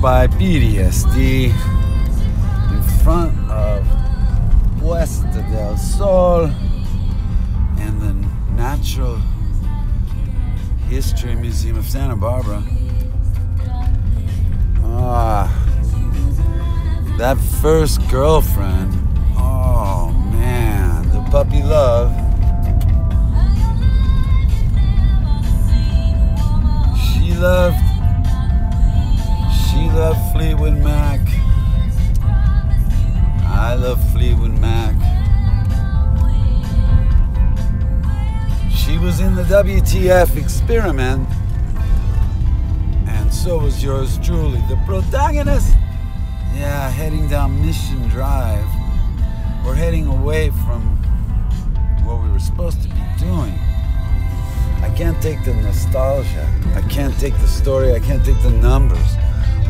by PTSD in front of Puesta del Sol and the Natural History Museum of Santa Barbara. Ah, that first girlfriend. Oh man, the puppy love. She loved. She loved Fleetwood Mac. I love Fleetwood Mac. She was in the WTF experiment, and so was yours truly. The protagonist, yeah, heading down Mission Drive. We're heading away from what we were supposed to be doing. I can't take the nostalgia. I can't take the story. I can't take the numbers.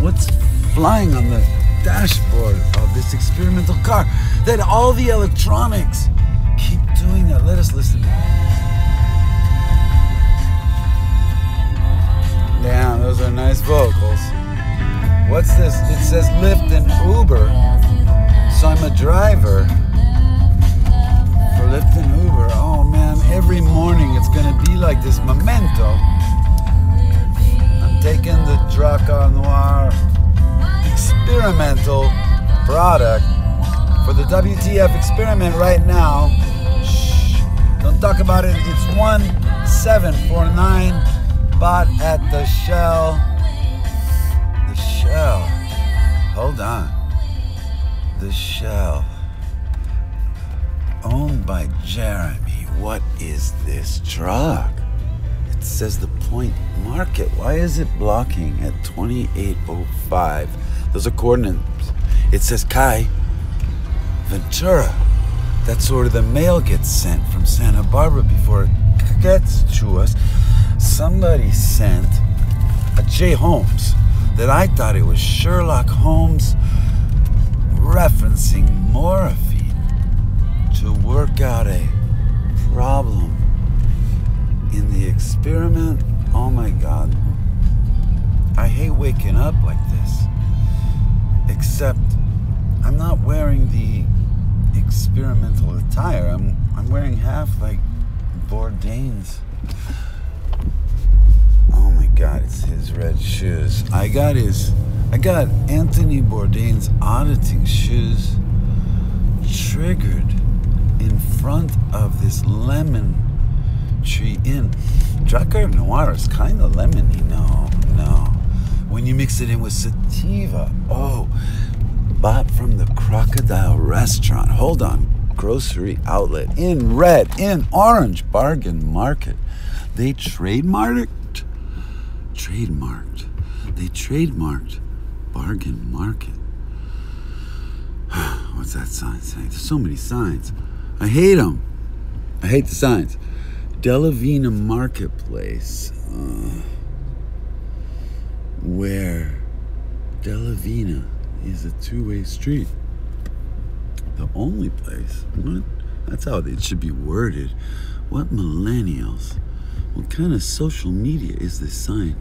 What's flying on the dashboard of this experimental car? That all the electronics keep doing that. Let us listen. Damn, those are nice vocals. What's this? It says Lyft and Uber. So I'm a driver for Lyft and Uber. Oh man, every morning it's gonna be like this memento. I'm taking the Drakkar Noir experimental product for the WTF experiment right now. Shh, don't talk about it. It's 1749 bought at the Shell. The Shell. Hold on. The Shell. Owned by Jeremy. What is this drug? It says the point market. Why is it blocking at 2805? Those are coordinates. It says Kai Ventura. That's where the mail gets sent from Santa Barbara before it gets to us. Somebody sent a J. Holmes that I thought it was Sherlock Holmes referencing morphine to work out a problem in the experiment. Oh my God. I hate waking up like this. Except I'm not wearing the experimental attire. I'm I'm wearing half like Bourdain's. Oh my god, it's his red shoes. I got his I got Anthony Bourdain's auditing shoes triggered in front of this lemon tree inn. Drakkar Noir is kind of lemony. No, no. When you mix it in with sativa, oh, bought from the Crocodile Restaurant. Hold on. Grocery outlet in red, in orange, bargain market. They trademarked, trademarked, they trademarked bargain market. What's that sign saying? There's so many signs. I hate them. I hate the signs. Delavina Marketplace. Uh, where Delavina is a two-way street. The only place. What? That's how it should be worded. What millennials? What kind of social media is this sign?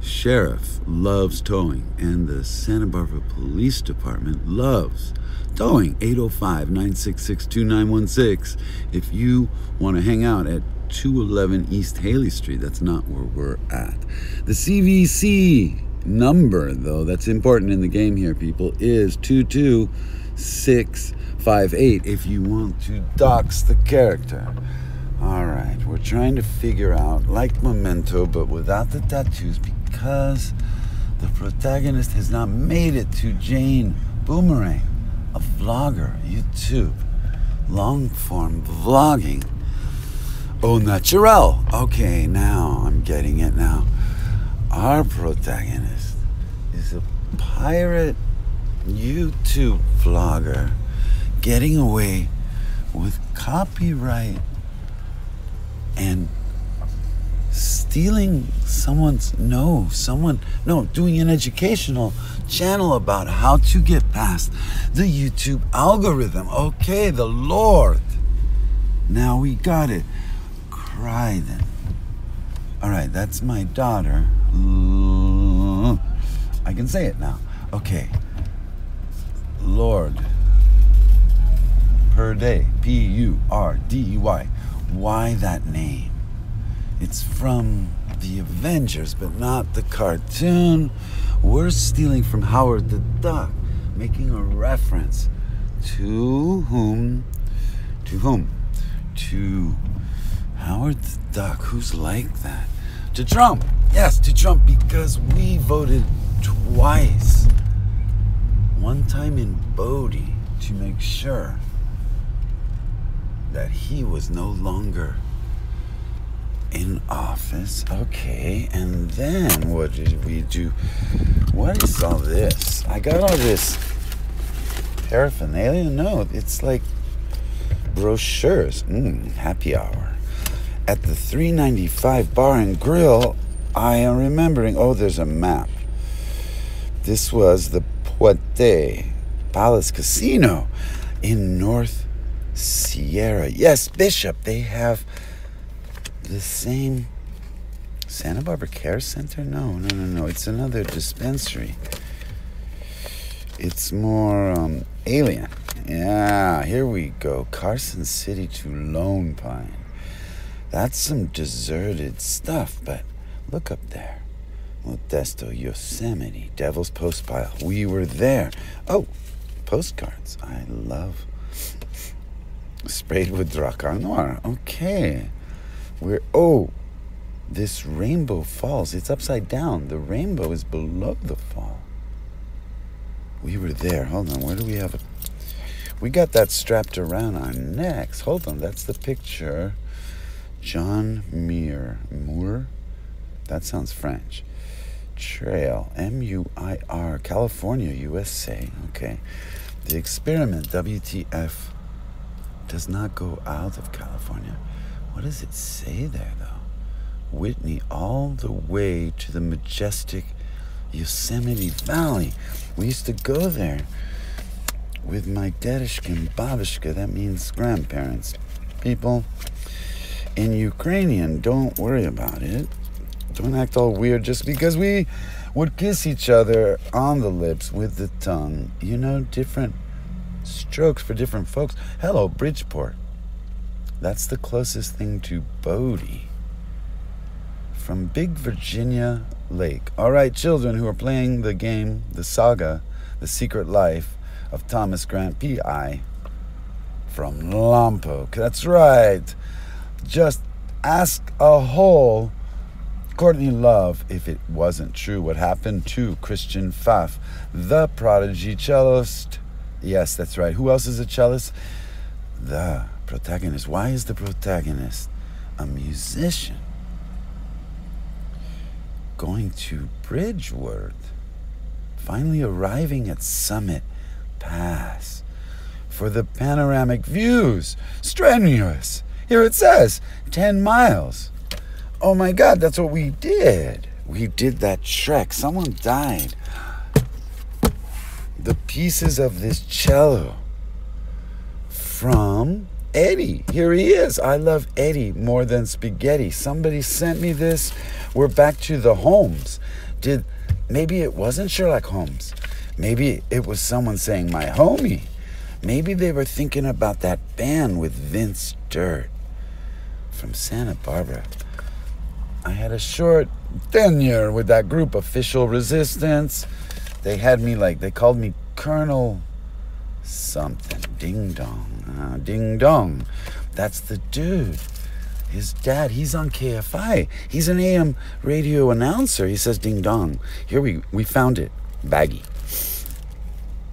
Sheriff loves towing, and the Santa Barbara Police Department loves towing 805 966 2916. If you want to hang out at 211 East Haley Street, that's not where we're at. The CVC number, though, that's important in the game here, people, is 22658 if you want to dox the character. All right, we're trying to figure out, like Memento, but without the tattoos, because the protagonist has not made it to Jane Boomerang, a vlogger, YouTube, long form vlogging. Oh, Au naturel. Okay, now I'm getting it now. Our protagonist is a pirate YouTube vlogger getting away with copyright and stealing someone's no someone no doing an educational channel about how to get past the youtube algorithm okay the lord now we got it Kreiden all right that's my daughter I can say it now. Okay. Lord. Purdy. P U R D Y. Why that name? It's from the Avengers, but not the cartoon. We're stealing from Howard the Duck, making a reference to whom? To whom? To Howard the Duck. Who's like that? To Trump. Yes, to Trump because we voted twice. One time in Bodie to make sure that he was no longer in office. Okay, and then what did we do? What is all this? I got all this paraphernalia. No, it's like brochures. Mm, happy hour. At the 395 Bar and Grill, I am remembering. Oh, there's a map. This was the Paiute Palace Casino in North Sierra. Yes, Bishop. They have the same Santa Barbara Care Center? No, no, no, no. It's another dispensary. It's more um, alien. Yeah, here we go. Carson City to Lone Pine. That's some deserted stuff, but look up there. Modesto, Yosemite, Devil's Post Pile. We were there. Oh, postcards. I love sprayed with Drakkar Noir. Okay. We're oh, this rainbow falls. It's upside down. The rainbow is below the fall. We were there. Hold on. Where do we have it? We got that strapped around our necks. Hold on. That's the picture. John Muir. Moore? That sounds French. Trail. M U I R. California, USA. Okay. The experiment, WTF, does not go out of California. What does it say there, though? Whitney, all the way to the majestic Yosemite Valley. We used to go there with my dedishka and babishka. That means grandparents. People in Ukrainian, don't worry about it. Don't act all weird just because we would kiss each other on the lips with the tongue. You know, different strokes for different folks. Hello, Bridgeport. That's the closest thing to Bodie. From Big Virginia Lake. All right, children who are playing the game, the saga, The Secret Life of Thomas Grant, P.I. From Lompoc. That's right. Just ask a hole. Courtney Love, if it wasn't true, what happened to Kristen Pfaff, the prodigy cellist. Yes, that's right. Who else is a cellist? The protagonist. Why is the protagonist a musician? Going to Bridgeworth, finally arriving at Summit Pass for the panoramic views. Strenuous. Here it says 10 miles. Oh my God, that's what we did. We did that trek. Someone died. The pieces of this cello from Eddie. Here he is. I love Eddie more than spaghetti. Somebody sent me this. We're back to the Holmes. Did maybe it wasn't Sherlock Holmes? Maybe it was someone saying my homie. Maybe they were thinking about that band with Vince Dirt from Santa Barbara. I had a short tenure with that group, Official Resistance. They had me like, they called me Colonel something. Ding dong. Uh, ding dong. That's the dude. His dad, he's on KFI. He's an AM radio announcer. He says ding dong. Here we we found it. Baggy.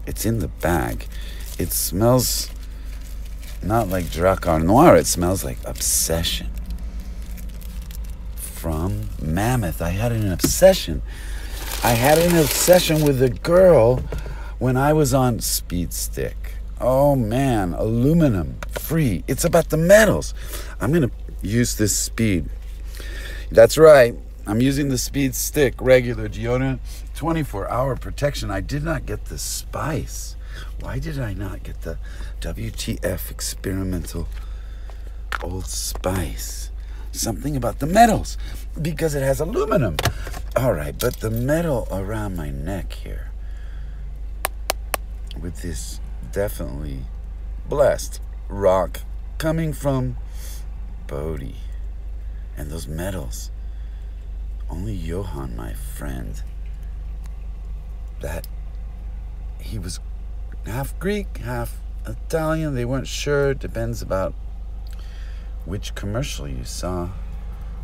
It's in the bag. It smells not like Drakkar Noir, it smells like obsession. From Mammoth. I had an obsession. I had an obsession with a girl when I was on Speed Stick. Oh man, aluminum free. It's about the metals. I'm going to use this speed. That's right. I'm using the speed stick regular deodorant 24 hour protection. I did not get the spice. Why did I not get the WTF experimental Old Spice? Something about the metals because it has aluminum. All right, but the metal around my neck here, with this definitely blessed rock coming from Bodie, and those metals, only Johann, my friend, that he was half Greek, half Italian. They weren't sure. Depends about which commercial you saw.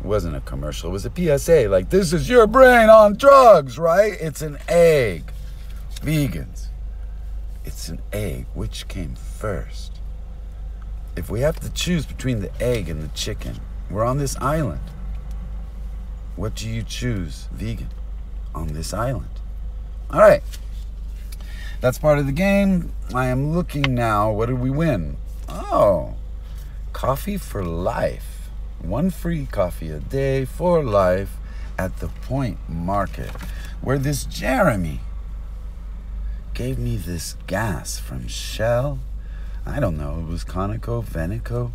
It wasn't a commercial. It was a PSA. Like this is your brain on drugs, right? It's an egg. Vegans. It's an egg. Which came first? If we have to choose between the egg and the chicken, we're on this island. What do you choose, vegan, on this island? All right. That's part of the game. I am looking now. What did we win? Oh, coffee for life. One free coffee a day for life at the Point Market, where this Jeremy gave me this gas from Shell. I don't know, it was Conoco, Venoco.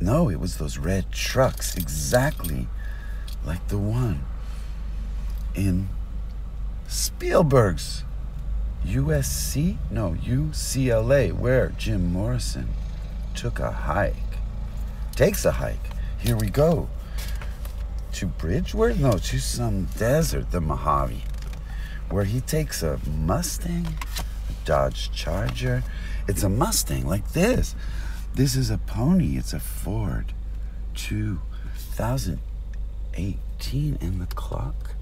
No, it was those red trucks, exactly like the one in Spielberg's USC? No, UCLA, where Jim Morrison took a hike. Takes a hike. Here we go. To Bridgeworth? No, to some desert, the Mojave, where he takes a Mustang, a Dodge Charger. It's a Mustang like this. This is a pony. It's a Ford 2018, and the clock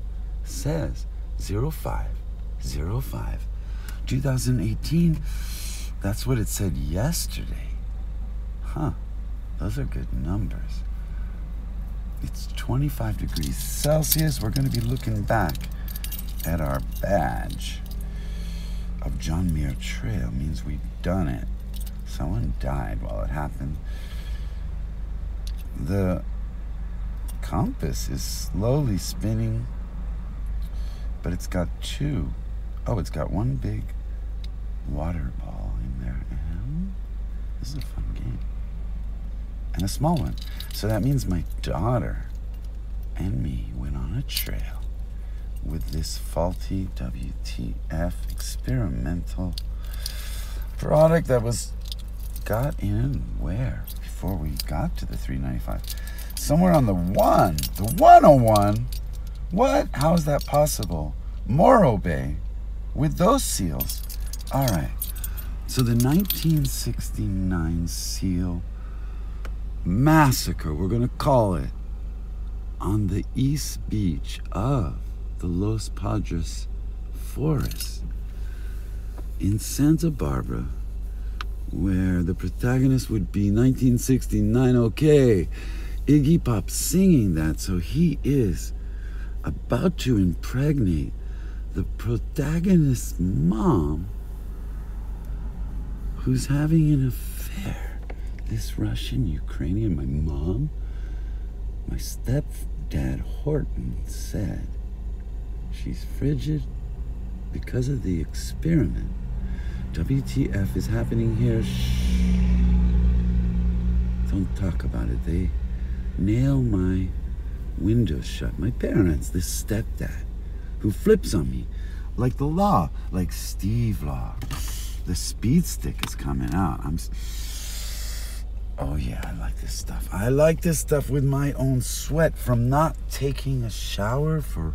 says 0505 2018. That's what it said yesterday. Huh. Those are good numbers. It's 25 degrees Celsius. We're going to be looking back at our badge of John Muir Trail. Means we've done it. Someone died while it happened. The compass is slowly spinning, but it's got two Oh, it's got one big water ball in there. And this is a fun game. And a small one. So that means my daughter and me went on a trail with this faulty WTF experimental product that was got in where before we got to the 395 somewhere on the one the 101 what how is that possible morro bay with those seals. All right. So the 1969 seal massacre, we're going to call it, on the east beach of the Los Padres forest in Santa Barbara, where the protagonist would be 1969. Okay, Iggy Pop singing that, so he is about to impregnate the protagonist's mom who's having an affair. This Russian Ukrainian, my mom, my stepdad Horton said she's frigid because of the experiment. WTF is happening here. Shh. Don't talk about it. They nail my windows shut. My parents, this stepdad who flips on me like the law, like Steve Law. The speed stick is coming out. I'm. Oh yeah, I like this stuff. I like this stuff with my own sweat from not taking a shower for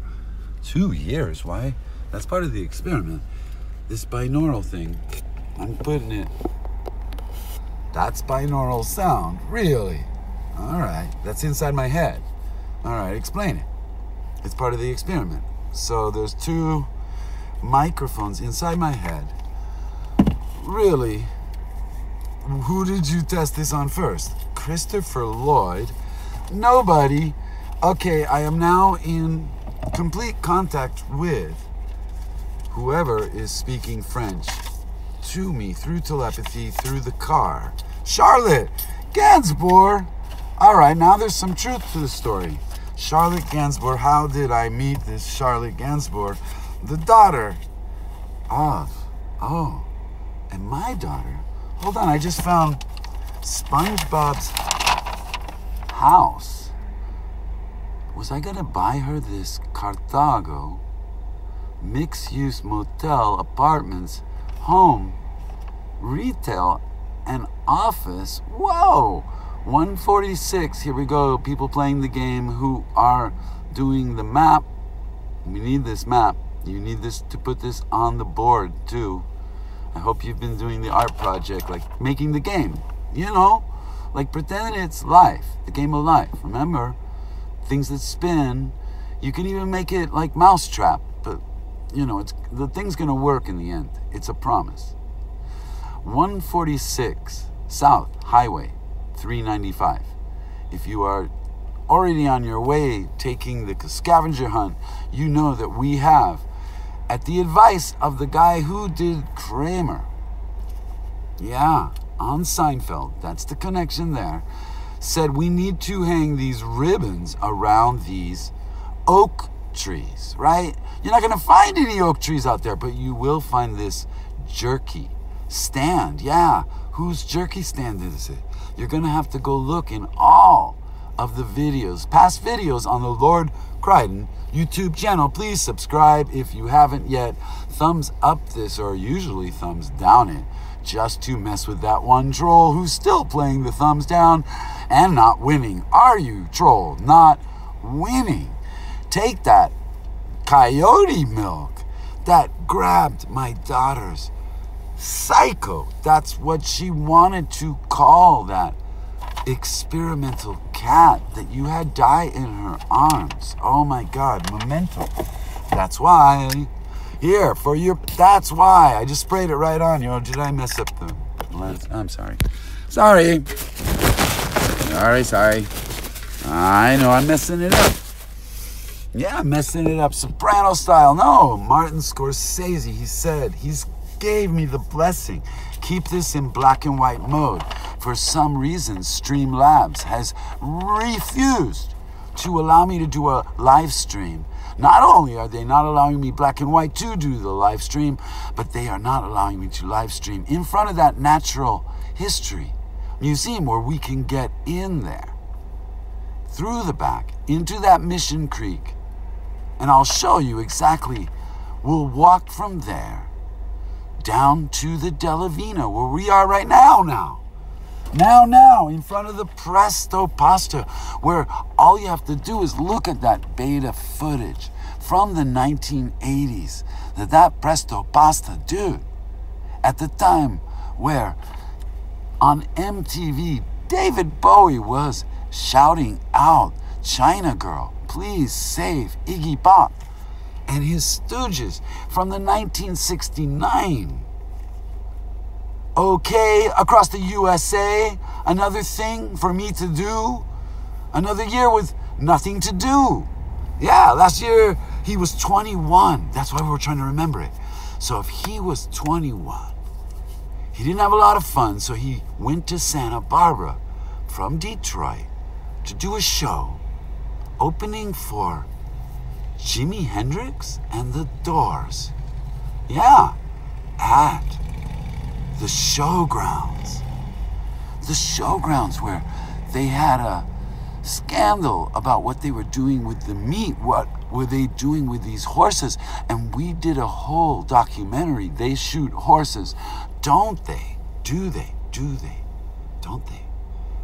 two years. Why? That's part of the experiment. This binaural thing, I'm putting it. That's binaural sound, really? All right, that's inside my head. All right, explain it. It's part of the experiment. So there's two microphones inside my head. Really, who did you test this on first? Christopher Lloyd? Nobody. Okay, I am now in complete contact with whoever is speaking French to me through telepathy through the car. Charlotte Gainsbourg. All right, now there's some truth to the story. Charlotte Gainsbourg. How did I meet this Charlotte Gainsbourg? The daughter of, oh, and my daughter. Hold on, I just found SpongeBob's house. Was I gonna buy her this Carthago mixed use motel, apartments, home, retail, and office. Whoa! 146. Here we go. People playing the game who are doing the map. We need this map. You need this to put this on the board too. I hope you've been doing the art project, like making the game. You know, like pretending it's life, the game of life. Remember, things that spin. You can even make it like mousetrap, but you know, it's the thing's gonna work in the end. It's a promise. 146 South Highway 395. If you are already on your way taking the scavenger hunt, you know that we have, at the advice of the guy who did Kramer, yeah, on Seinfeld, that's the connection there, said we need to hang these ribbons around these oak trees, right? You're not going to find any oak trees out there, but you will find this jerky stand. Yeah, whose jerky stand is it? You're going to have to go look in all of the videos, past videos on the Lord Kreiden YouTube channel. Please subscribe if you haven't yet. Thumbs up this, or usually thumbs down it, just to mess with that one troll who's still playing the thumbs down and not winning. Are you, troll? Not winning. Take that coyote milk that grabbed my daughter's psycho. That's what she wanted to call that experimental cat that you had die in her arms. Oh my god, memento. That's why. Here, for your. That's why. I just sprayed it right on you. Know, did I mess up the lens? I'm sorry. Sorry. Sorry, sorry. I know I'm messing it up. Yeah, I'm messing it up soprano style. No, Martin Scorsese, he said, he's gave me the blessing. Keep this in black and white mode. For some reason, Streamlabs has refused to allow me to do a live stream. Not only are they not allowing me black and white to do the live stream, but they are not allowing me to live stream in front of that natural history museum where we can get in there through the back into that Mission Creek. And I'll show you exactly. We'll walk from there down to the Delavina, where we are right now, now. Now, now, in front of the Presto Pasta, where all you have to do is look at that beta footage from the 1980s. That that Presto Pasta, dude, at the time where on MTV, David Bowie was shouting out, China Girl, please save Iggy Pop and his stooges from the 1969. Okay, across the USA, another thing for me to do. Another year with nothing to do. Yeah, last year he was 21. That's why we were trying to remember it. So if he was 21, he didn't have a lot of fun, so he went to Santa Barbara from Detroit to do a show opening for Jimi Hendrix and the Doors. Yeah, at the showgrounds. The showgrounds where they had a scandal about what they were doing with the meat. What were they doing with these horses? And we did a whole documentary. They shoot horses. Don't they? Do they? Do they? Don't they?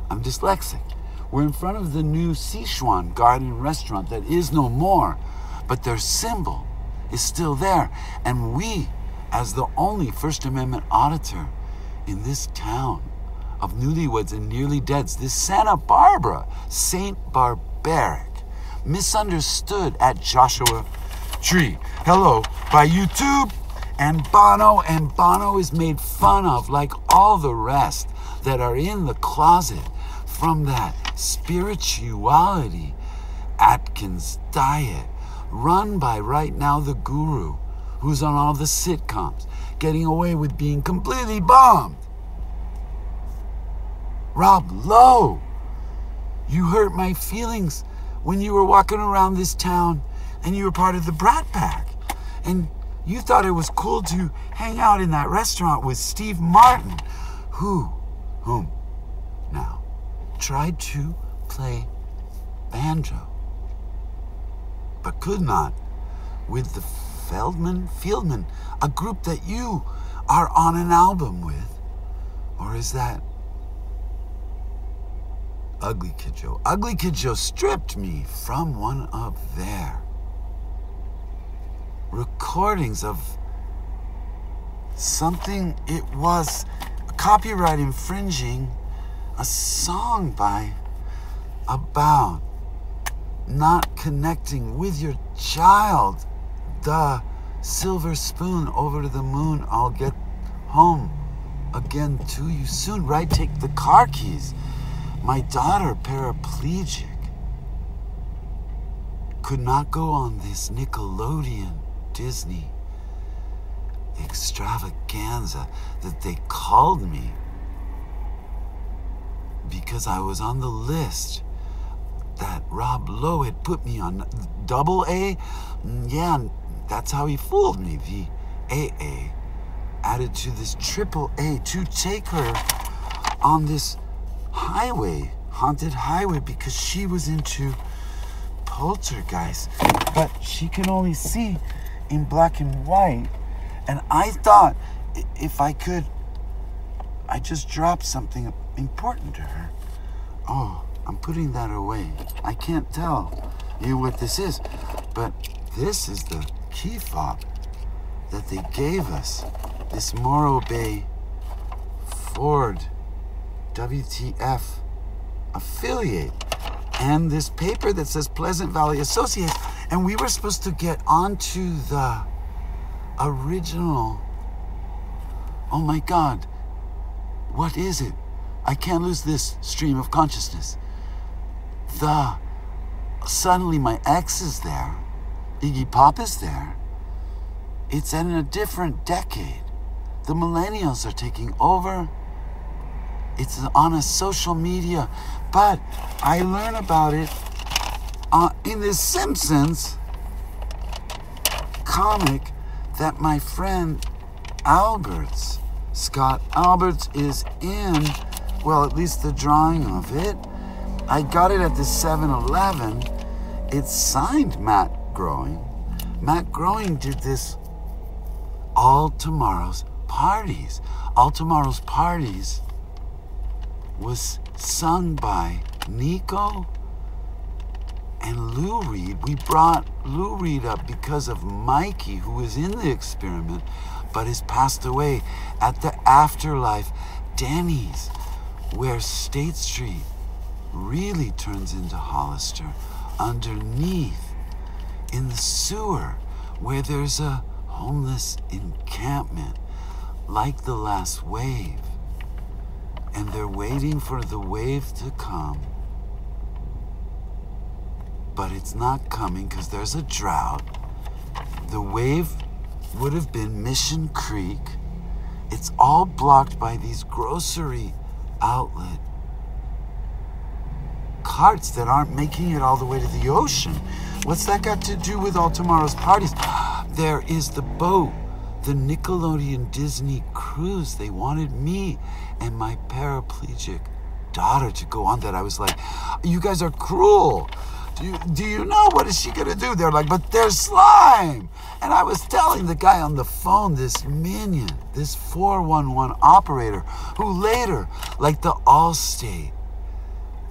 I'm dyslexic. We're in front of the new Sichuan Garden restaurant that is no more but their symbol is still there. And we, as the only First Amendment auditor in this town of newlyweds and nearly deads, this Santa Barbara, Saint Barbaric, misunderstood at Joshua Tree. Hello, by YouTube and Bono, and Bono is made fun of like all the rest that are in the closet from that spirituality Atkins diet run by right now the guru who's on all the sitcoms, getting away with being completely bombed. Rob Lowe, you hurt my feelings when you were walking around this town and you were part of the Brat Pack. And you thought it was cool to hang out in that restaurant with Steve Martin, who, whom, now, tried to play banjo but could not with the Feldman Fieldman, a group that you are on an album with? Or is that Ugly Kid Joe? Ugly Kid Joe stripped me from one of their recordings of something it was copyright infringing a song by about not connecting with your child the silver spoon over to the moon i'll get home again to you soon right take the car keys my daughter paraplegic could not go on this nickelodeon disney extravaganza that they called me because I was on the list that Rob Lowe had put me on. Double A? Mm, yeah, that's how he fooled me. The AA added to this triple A to take her on this highway, haunted highway, because she was into poltergeist. But she can only see in black and white. And I thought if I could, I just dropped something important to her. Oh, I'm putting that away. I can't tell you what this is, but this is the key fob that they gave us. This Morro Bay Ford WTF affiliate and this paper that says Pleasant Valley Associates. And we were supposed to get onto the original. Oh my God, what is it? I can't lose this stream of consciousness. The suddenly my ex is there, Iggy Pop is there. It's in a different decade. The millennials are taking over. It's on a social media, but I learn about it uh, in the Simpsons comic that my friend Alberts, Scott Alberts, is in well, at least the drawing of it. I got it at the 7 Eleven. It's signed Matt Groening. Matt Groening did this all tomorrow's parties. All tomorrow's parties was sung by Nico and Lou Reed. We brought Lou Reed up because of Mikey, who was in the experiment but has passed away at the afterlife. Denny's where State Street really turns into Hollister underneath in the sewer where there's a homeless encampment like the last wave. And they're waiting for the wave to come. But it's not coming because there's a drought. The wave would have been Mission Creek. It's all blocked by these grocery outlet. Carts that aren't making it all the way to the ocean. What's that got to do with all tomorrow's parties? There is the boat, the Nickelodeon Disney cruise. They wanted me and my paraplegic daughter to go on that. I was like, you guys are cruel. Do you, do you know what is she gonna do? They're like, but there's slime. And I was telling the guy on the phone, this minion, this 411 operator, who later, like the Allstate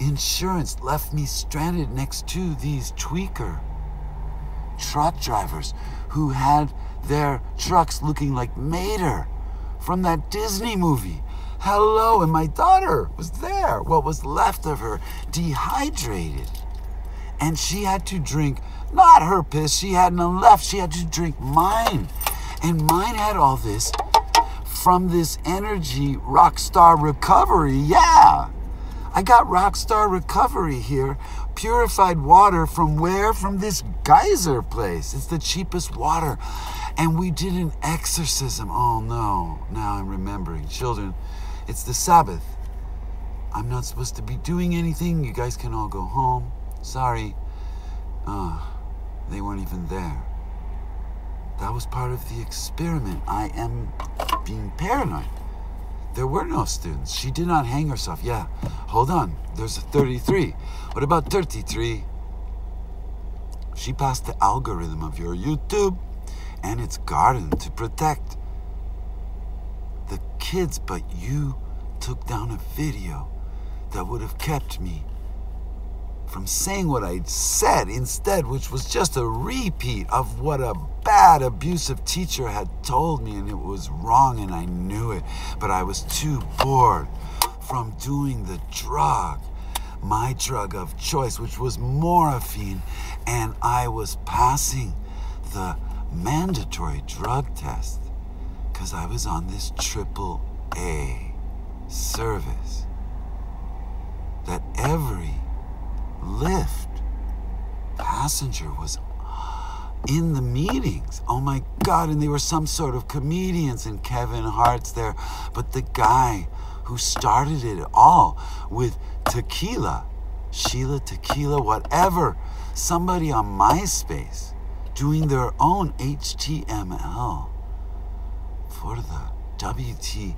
insurance, left me stranded next to these tweaker truck drivers who had their trucks looking like Mater from that Disney movie. Hello, and my daughter was there. What was left of her, dehydrated and she had to drink not her piss, she had none left. She had to drink mine. And mine had all this from this energy rockstar recovery. Yeah. I got rockstar recovery here. Purified water from where? From this geyser place. It's the cheapest water. And we did an exorcism. Oh no. Now I'm remembering. Children, it's the Sabbath. I'm not supposed to be doing anything. You guys can all go home. Sorry. Ah, they weren't even there. That was part of the experiment. I am being paranoid. There were no students. She did not hang herself. Yeah. Hold on. There's a 33. What about 33? She passed the algorithm of your YouTube and its garden to protect the kids, but you took down a video that would have kept me from saying what I'd said instead, which was just a repeat of what a bad, abusive teacher had told me, and it was wrong, and I knew it. But I was too bored from doing the drug, my drug of choice, which was morphine, and I was passing the mandatory drug test because I was on this triple A service that every Lyft passenger was in the meetings. Oh my God. And they were some sort of comedians, and Kevin Hart's there. But the guy who started it all with tequila, Sheila Tequila, whatever, somebody on MySpace doing their own HTML for the WTF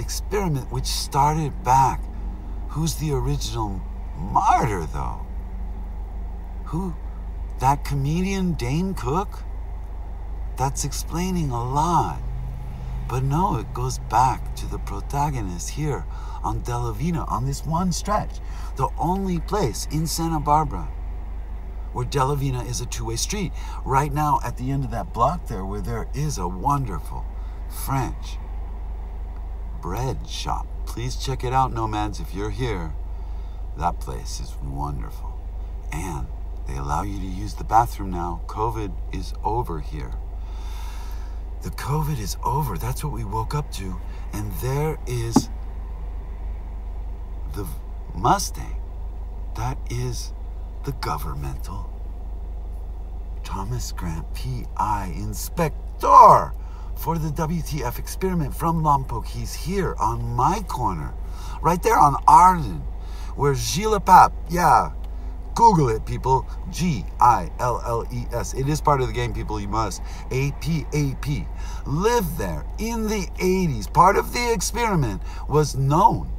experiment, which started back. Who's the original martyr, though? Who? That comedian Dane Cook? That's explaining a lot. But no, it goes back to the protagonist here on Delavina, on this one stretch, the only place in Santa Barbara where Delavina is a two way street. Right now, at the end of that block there, where there is a wonderful French bread shop. Please check it out, nomads, if you're here. That place is wonderful. And they allow you to use the bathroom now. COVID is over here. The COVID is over. That's what we woke up to. And there is the Mustang. That is the governmental Thomas Grant PI inspector for the WTF experiment from Lompoc. He's here on my corner, right there on Arden, where Gilles Pape, yeah, Google it, people. G I L L E S. It is part of the game, people. You must. A P A P. Lived there in the 80s. Part of the experiment was known,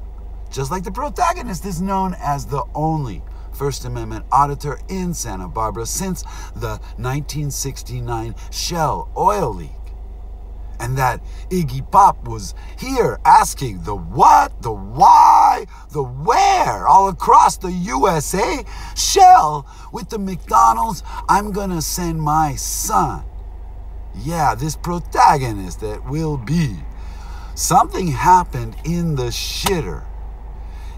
just like the protagonist is known as the only First Amendment auditor in Santa Barbara since the 1969 Shell oil leak and that Iggy Pop was here asking the what, the why, the where, all across the USA. Shell with the McDonald's, I'm gonna send my son. Yeah, this protagonist that will be. Something happened in the shitter.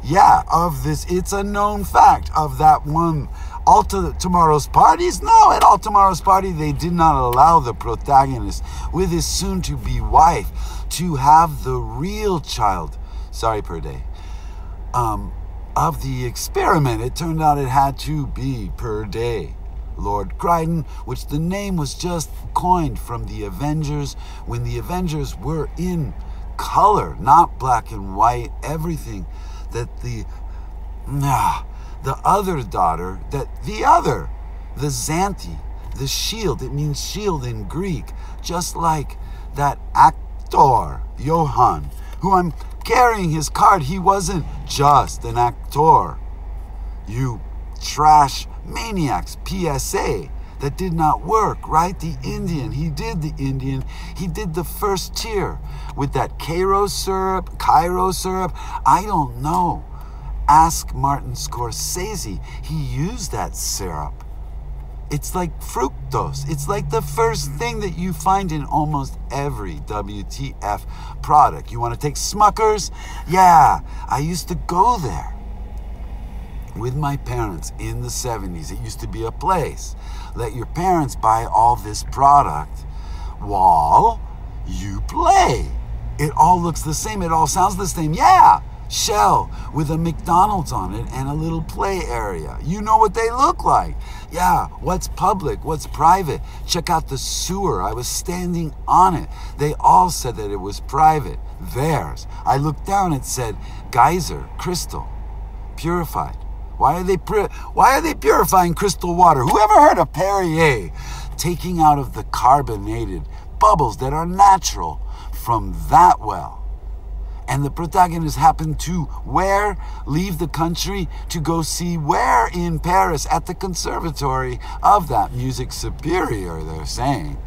Yeah, of this, it's a known fact of that one all to tomorrow's parties? No, at all tomorrow's party, they did not allow the protagonist with his soon to be wife to have the real child, sorry Purdy, um, of the experiment. It turned out it had to be Purdy. Lord Kreiden, which the name was just coined from the Avengers when the Avengers were in color, not black and white, everything that the. Nah, the other daughter, that the other, the Xanthi, the shield, it means shield in Greek, just like that actor, Johann, who I'm carrying his card. He wasn't just an actor. You trash maniacs, PSA, that did not work, right? The Indian, he did the Indian. He did the first tier with that Cairo syrup, Cairo syrup. I don't know. Ask Martin Scorsese. He used that syrup. It's like fructose. It's like the first thing that you find in almost every WTF product. You want to take Smuckers? Yeah, I used to go there with my parents in the 70s. It used to be a place. Let your parents buy all this product while you play. It all looks the same. It all sounds the same. Yeah shell with a McDonald's on it and a little play area. You know what they look like. Yeah, what's public, what's private. Check out the sewer. I was standing on it. They all said that it was private. Theirs. I looked down and said, geyser, crystal, purified. Why are they why are they purifying crystal water? Whoever heard of Perrier taking out of the carbonated bubbles that are natural from that well? And the protagonist happened to where? Leave the country to go see where in Paris at the conservatory of that music superior, they're saying.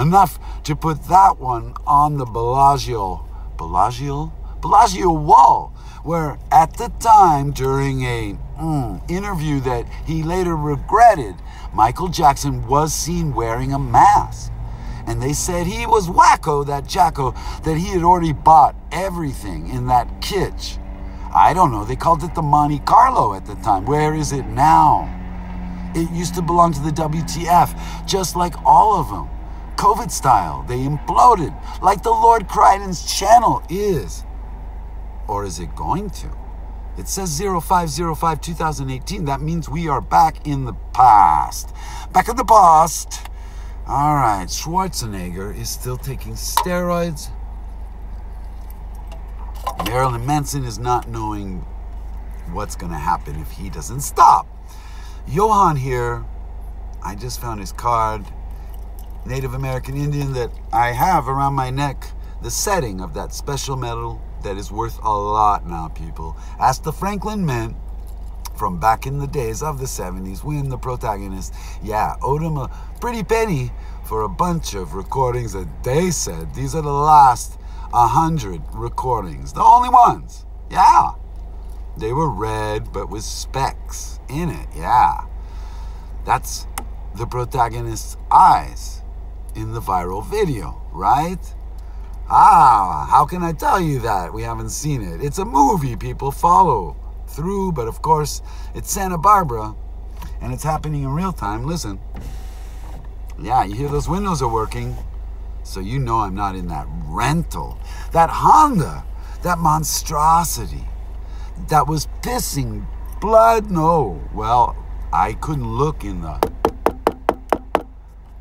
Enough to put that one on the Bellagio, Bellagio? Bellagio wall, where at the time during a mm, interview that he later regretted, Michael Jackson was seen wearing a mask. And they said he was wacko, that Jacko, that he had already bought everything in that kitsch. I don't know, they called it the Monte Carlo at the time. Where is it now? It used to belong to the WTF, just like all of them. COVID style, they imploded, like the Lord Kreiden's channel is. Or is it going to? It says 0505 2018. That means we are back in the past. Back in the past. All right, Schwarzenegger is still taking steroids. Marilyn Manson is not knowing what's going to happen if he doesn't stop. Johan here, I just found his card. Native American Indian that I have around my neck. The setting of that special medal that is worth a lot now, people. Ask the Franklin men from back in the days of the 70s when the protagonist, yeah, owed him a pretty penny for a bunch of recordings that they said these are the last 100 recordings. The only ones. Yeah. They were red, but with specks in it. Yeah. That's the protagonist's eyes in the viral video, right? Ah, how can I tell you that? We haven't seen it. It's a movie people follow through, but of course, it's Santa Barbara and it's happening in real time. Listen. Yeah, you hear those windows are working. So you know I'm not in that rental. That Honda, that monstrosity that was pissing blood. No, well, I couldn't look in the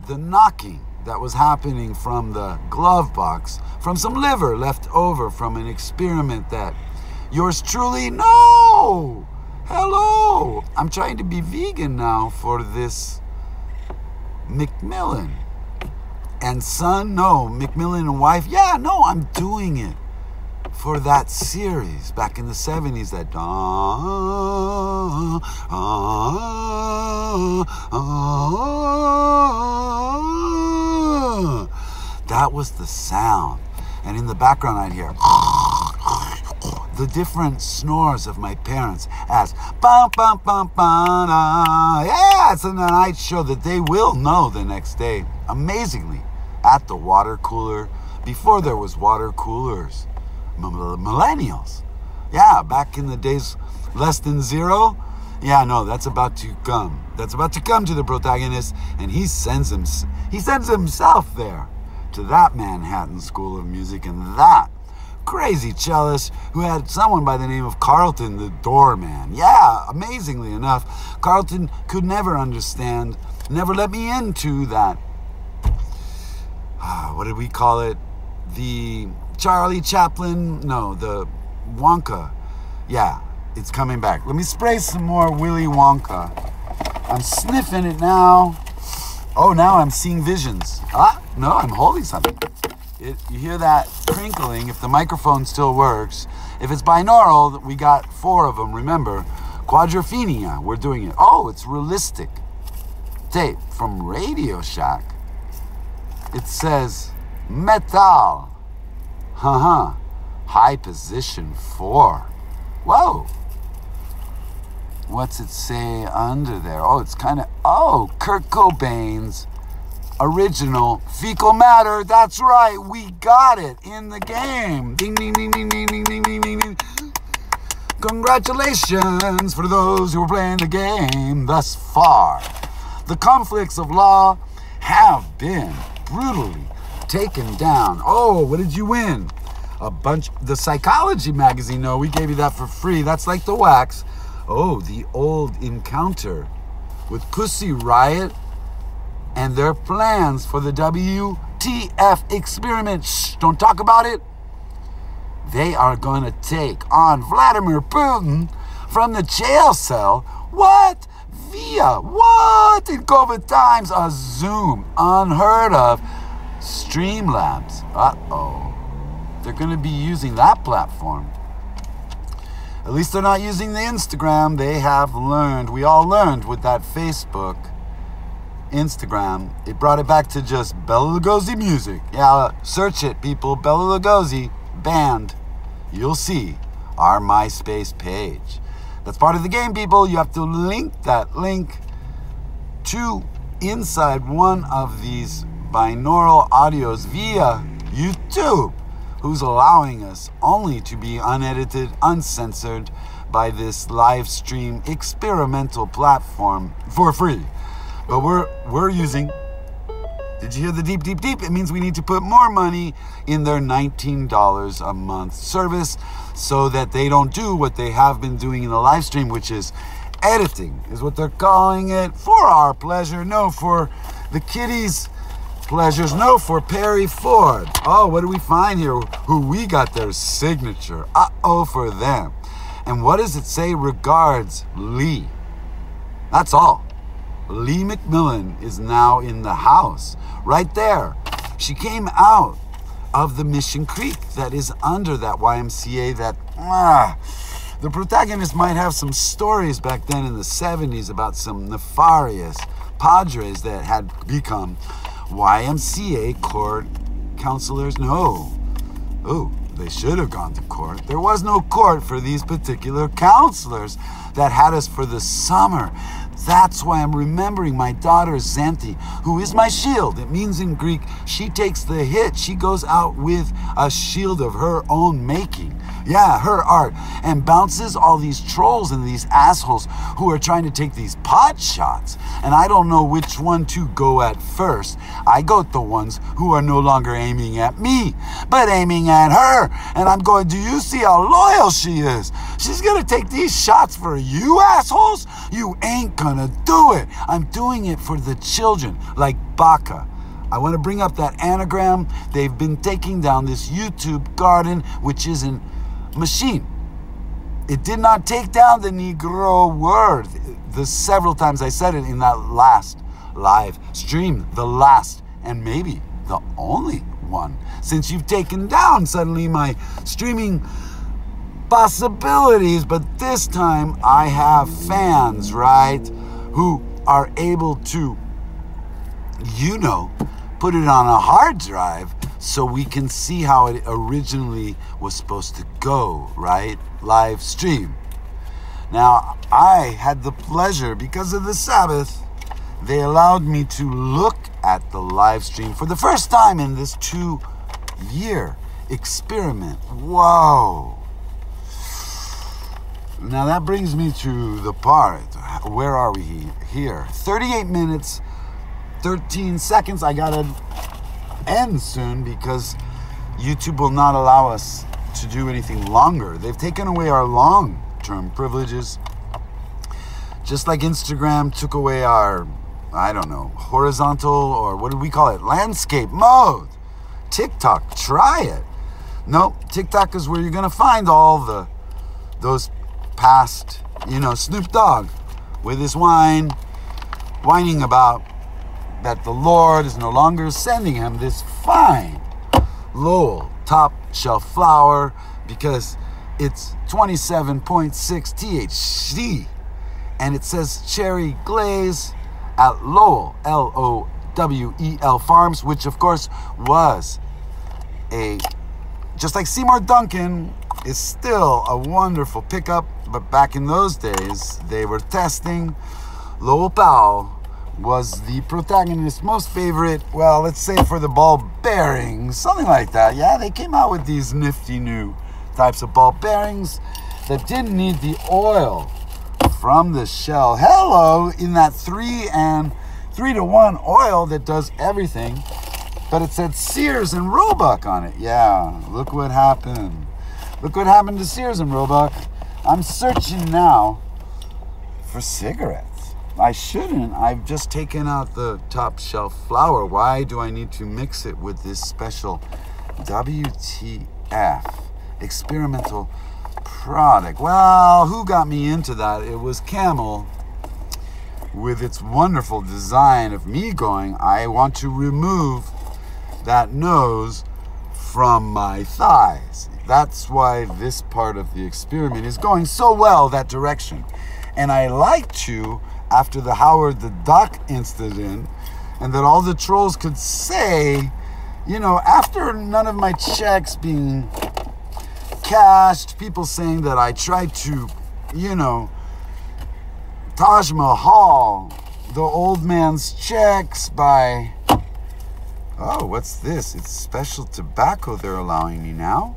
the knocking that was happening from the glove box, from some liver left over from an experiment that yours truly, no! Hello! I'm trying to be vegan now for this McMillan. And son, no. McMillan and wife, yeah, no, I'm doing it for that series back in the 70s that ah, ah, ah, that was the sound and in the background i'd hear the different snores of my parents as bum bum bum bum ah. yeah it's a night show that they will know the next day amazingly at the water cooler before there was water coolers millennials. Yeah, back in the days less than zero. Yeah, no, that's about to come. That's about to come to the protagonist, and he sends him. He sends himself there to that Manhattan School of Music and that crazy cellist who had someone by the name of Carlton the doorman. Yeah, amazingly enough, Carlton could never understand, never let me into that. Uh, what did we call it? The Charlie Chaplin, no, the Wonka. Yeah, it's coming back. Let me spray some more Willy Wonka. I'm sniffing it now. Oh, now I'm seeing visions. Ah, no, I'm holding something. It, you hear that crinkling if the microphone still works. If it's binaural, we got four of them, remember. Quadrophenia, we're doing it. Oh, it's realistic. Tape from Radio Shack. It says metal. Uh huh. High position four. Whoa. What's it say under there? Oh, it's kind of. Oh, Kurt Cobain's original fecal matter. That's right. We got it in the game. Ding, ding, ding, ding, ding, ding, ding, ding, ding. Congratulations for those who are playing the game thus far. The conflicts of law have been brutally taken down. Oh, what did you win? A bunch. The Psychology magazine. No, we gave you that for free. That's like the wax. Oh, the old encounter with Pussy Riot and their plans for the WTF experiment. Shh, don't talk about it. They are going to take on Vladimir Putin from the jail cell. What? Via what? In COVID times, a Zoom. Unheard of. Streamlabs. Uh oh. they're going to be using that platform. At least they're not using the Instagram. They have learned, we all learned with that Facebook, Instagram, it brought it back to just Bela Lugosi music. Yeah, search it, people. Bela Lugosi, band. You'll see our MySpace page. That's part of the game, people. You have to link that link to inside one of these binaural audios via YouTube, who's allowing us only to be unedited, uncensored by this live stream experimental platform for free. But we're we're using did you hear the deep, deep, deep? It means we need to put more money in their $19 a month service so that they don't do what they have been doing in the live stream, which is editing, is what they're calling it for our pleasure. No, for the kiddies' pleasures. No, for Perry Ford. Oh, what do we find here? Who we got their signature. Uh oh, for them. And what does it say? Regards, Lee. That's all. Lee McMillan is now in the house. Right there. She came out of the Mission Creek that is under that YMCA that ah, the protagonist might have some stories back then in the 70s about some nefarious padres that had become YMCA court counselors. No. Oh, they should have gone to court. There was no court for these particular counselors that had us for the summer. That's why I'm remembering my daughter Zanti, who is my shield. It means in Greek, she takes the hit. She goes out with a shield of her own making. Yeah, her art. And bounces all these trolls and these assholes who are trying to take these pot shots. And I don't know which one to go at first. I go at the ones who are no longer aiming at me, but aiming at her. And I'm going, do you see how loyal she is? She's gonna take these shots for you assholes? You ain't gonna do it. I'm doing it for the children, like BACA. I want to bring up that anagram. They've been taking down this YouTube garden, which is an machine. It did not take down the Negro word. The several times I said it in that last live stream, the last and maybe the only one, since you've taken down suddenly my streaming possibilities. But this time I have fans, right, who are able to, you know, put it on a hard drive so we can see how it originally was supposed to go, right? Live stream. Now, I had the pleasure, because of the Sabbath, they allowed me to look at the live stream for the first time in this two year experiment. Whoa. Now that brings me to the part. Where are we here? 38 minutes, 13 seconds. I gotta end soon because YouTube will not allow us to do anything longer. They've taken away our long term privileges. Just like Instagram took away our, I don't know, horizontal or what do we call it? Landscape mode. TikTok, try it. No, TikTok is where you're gonna find all the those past, you know, Snoop Dogg with his wine, whining about that the Lord is no longer sending him this fine Lowell top shelf flower because it's 27.6 THC and it says cherry glaze at Lowell, L O W E L Farms, which of course was a just like Seymour Duncan is still a wonderful pickup, but back in those days they were testing Lowell Powell was the protagonist's most favorite, well, let's say for the ball bearings, something like that. Yeah, they came out with these nifty new types of ball bearings that didn't need the oil from the shell. Hello, in that three and three to one oil that does everything, but it said Sears and Roebuck on it. Yeah, look what happened. Look what happened to Sears and Roebuck. I'm searching now for cigarettes. I shouldn't. I've just taken out the top shelf flour. Why do I need to mix it with this special WTF experimental product? Well, who got me into that? It was Camel with its wonderful design of me going, I want to remove that nose from my thighs. That's why this part of the experiment is going so well that direction. And I like to, after the Howard the Duck incident, and that all the trolls could say, you know, after none of my checks being cashed, people saying that I tried to, you know, Taj Mahal, the old man's checks by. Oh, what's this? It's special tobacco they're allowing me now.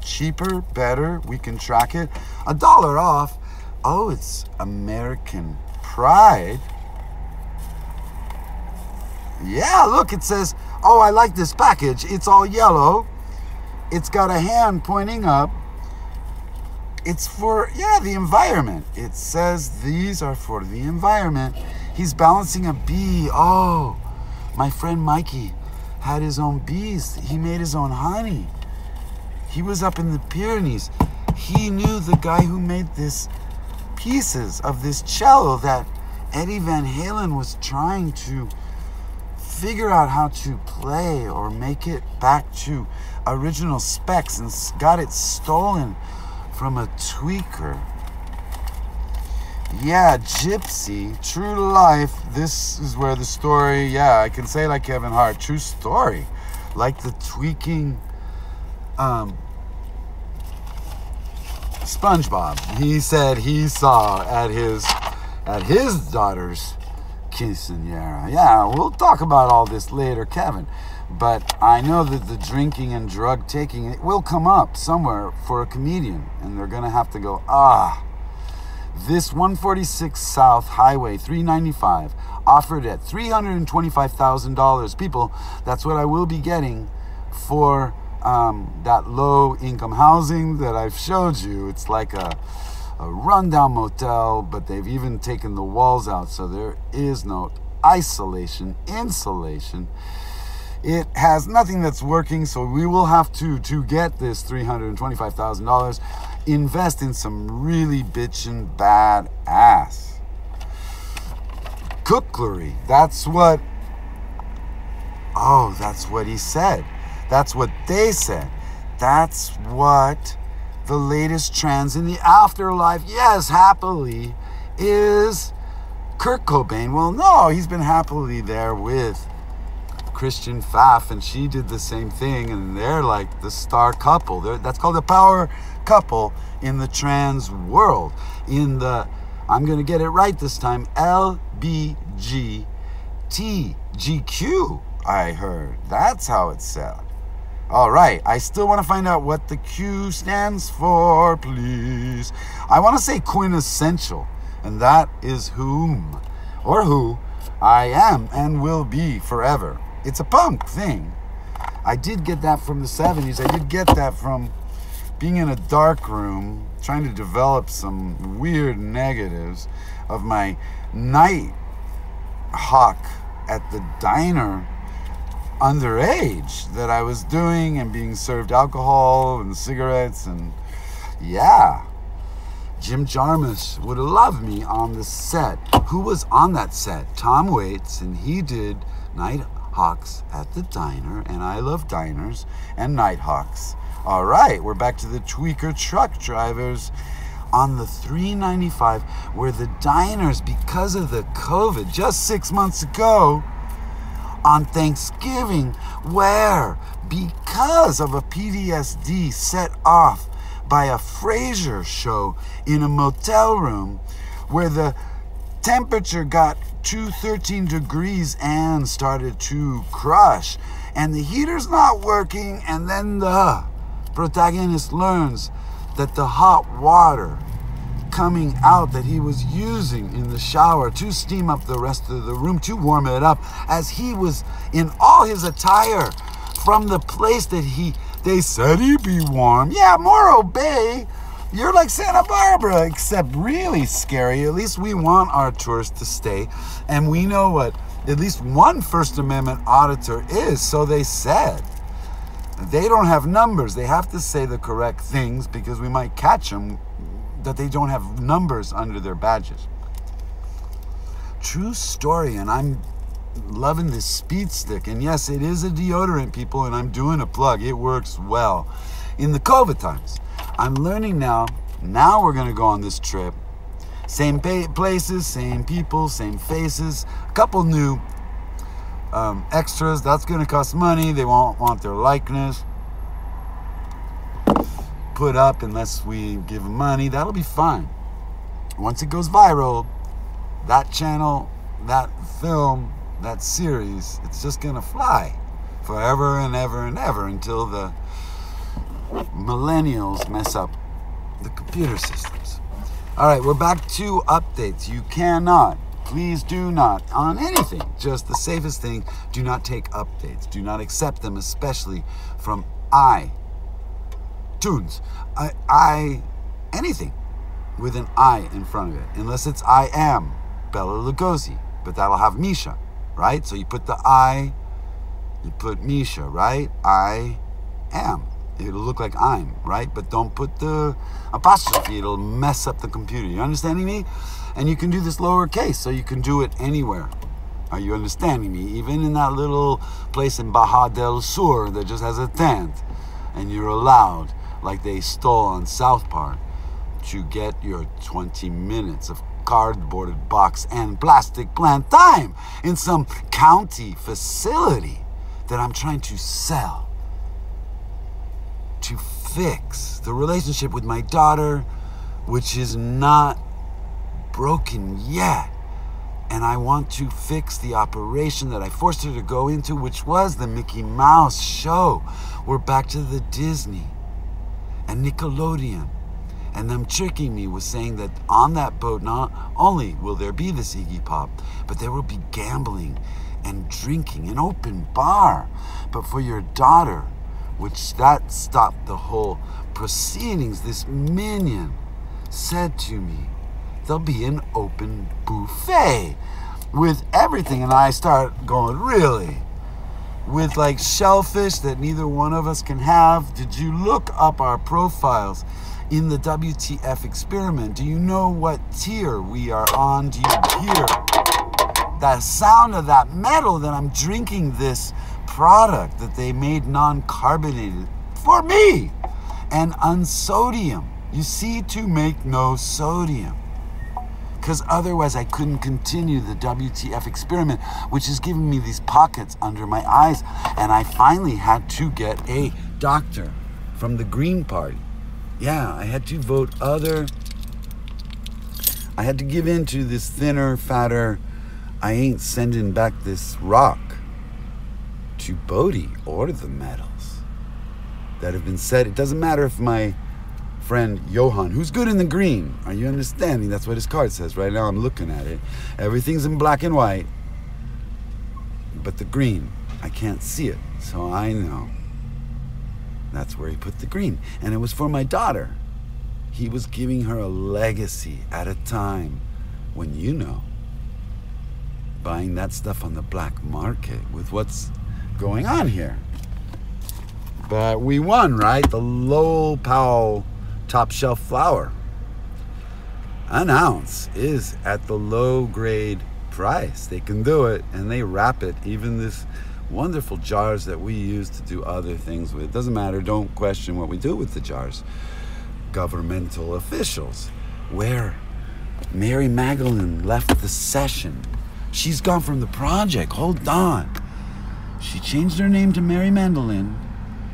Cheaper, better, we can track it. A dollar off. Oh, it's American Pride. Yeah, look, it says, oh, I like this package. It's all yellow. It's got a hand pointing up. It's for, yeah, the environment. It says these are for the environment. He's balancing a bee. Oh, my friend Mikey had his own bees. He made his own honey. He was up in the Pyrenees. He knew the guy who made this pieces of this cello that Eddie Van Halen was trying to figure out how to play or make it back to original specs and got it stolen from a tweaker. Yeah, Gypsy, true to life. This is where the story, yeah, I can say like Kevin Hart, true story. Like the tweaking um, SpongeBob. He said he saw at his at his daughter's quinceanera. Yeah, we'll talk about all this later, Kevin. But I know that the drinking and drug taking it will come up somewhere for a comedian, and they're gonna have to go, ah. This 146 South Highway 395 offered at $325,000. People, that's what I will be getting for um, that low income housing that I've showed you. It's like a a rundown motel, but they've even taken the walls out, so there is no isolation, insulation. It has nothing that's working, so we will have to to get this three hundred and twenty-five thousand dollars. Invest in some really bitchin' bad ass cookery. That's what. Oh, that's what he said. That's what they said. That's what the latest trends in the afterlife, yes, happily, is Kurt Cobain. Well, no, he's been happily there with Kristen Pfaff, and she did the same thing, and they're like the star couple. They're, that's called the power couple in the trans world. In the, I'm going to get it right this time, LBGTGQ, I heard. That's how it's said. All right, I still want to find out what the Q stands for, please. I want to say quintessential, and that is whom or who I am and will be forever. It's a punk thing. I did get that from the 70s. I did get that from being in a dark room, trying to develop some weird negatives of my night hawk at the diner underage that I was doing and being served alcohol and cigarettes and yeah. Jim Jarmusch would love me on the set. Who was on that set? Tom Waits, and he did Night Hawks at the diner, and I love diners and Night Hawks. All right, we're back to the tweaker truck drivers on the 395 where the diners, because of the COVID just six months ago, on Thanksgiving, where because of a PTSD set off by a Frasier show in a motel room where the temperature got to 13 degrees and started to crush and the heater's not working and then the protagonist learns that the hot water coming out that he was using in the shower to steam up the rest of the room, to warm it up, as he was in all his attire from the place that he, they said he'd be warm. Yeah, Morro Bay. You're like Santa Barbara, except really scary. At least we want our tourists to stay. And we know what at least one First Amendment auditor is, so they said. They don't have numbers. They have to say the correct things because we might catch them that they don't have numbers under their badges. True story, and I'm loving this speed stick. And yes, it is a deodorant, people, and I'm doing a plug. It works well. In the COVID times, I'm learning now. Now we're gonna go on this trip. Same places, same people, same faces. A couple new um, extras. That's gonna cost money. They won't want their likeness put up unless we give them money. That'll be fine. Once it goes viral, that channel, that film, that series, it's just gonna fly forever and ever and ever until the millennials mess up the computer systems. All right, we're back to updates. You cannot, please do not, on anything, just the safest thing, do not take updates. Do not accept them, especially from I tunes. I, I, anything with an I in front of it, unless it's I am Bela Lugosi, but that'll have Misha, right? So you put the I, you put Misha, right? I am. It'll look like I'm, right? But don't put the apostrophe, it'll mess up the computer. You understanding me? And you can do this lowercase, so you can do it anywhere. Are you understanding me? Even in that little place in Baja del Sur that just has a tent, and you're allowed like they stole on South Park to get your 20 minutes of cardboarded box and plastic plant time in some county facility that I'm trying to sell to fix the relationship with my daughter, which is not broken yet. And I want to fix the operation that I forced her to go into, which was the Mickey Mouse show. We're back to the Disney and Nickelodeon. And them tricking me with saying that on that boat, not only will there be this Iggy Pop, but there will be gambling and drinking, an open bar. But for your daughter, which that stopped the whole proceedings, this minion said to me, there'll be an open buffet with everything. And I start going, really? With like shellfish that neither one of us can have? Did you look up our profiles in the WTF experiment? Do you know what tier we are on? Do you hear that sound of that metal that I'm drinking this product that they made non carbonated for me and unsodium? You see, to make no sodium because otherwise I couldn't continue the WTF experiment, which is giving me these pockets under my eyes. And I finally had to get a doctor from the Green Party. Yeah, I had to vote other. I had to give in to this thinner, fatter, I ain't sending back this rock to Bodie or the medals that have been said. It doesn't matter if my friend Johan, who's good in the green. Are you understanding? That's what his card says. Right now, I'm looking at it. Everything's in black and white, but the green, I can't see it. So I know that's where he put the green. And it was for my daughter. He was giving her a legacy at a time when you know buying that stuff on the black market with what's going on here. But we won, right? The Lowell Powell top shelf flour. An ounce is at the low grade price. They can do it and they wrap it. Even this wonderful jars that we use to do other things with. Doesn't matter, don't question what we do with the jars. Governmental officials. Where Mary Magdalene left the session. She's gone from the project. Hold on. She changed her name to Mary Mandolin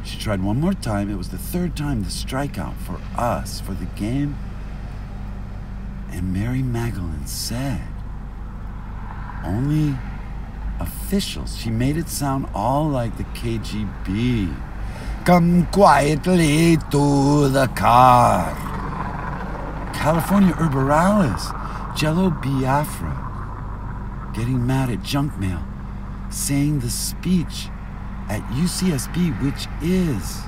she tried one more time. It was the third time the strikeout for us, for the game. And Mary Magdalene said, only officials. She made it sound all like the KGB. Come quietly to the car. California Über Alles, Jello Biafra, getting mad at junk mail, saying the speech at UCSB, which is.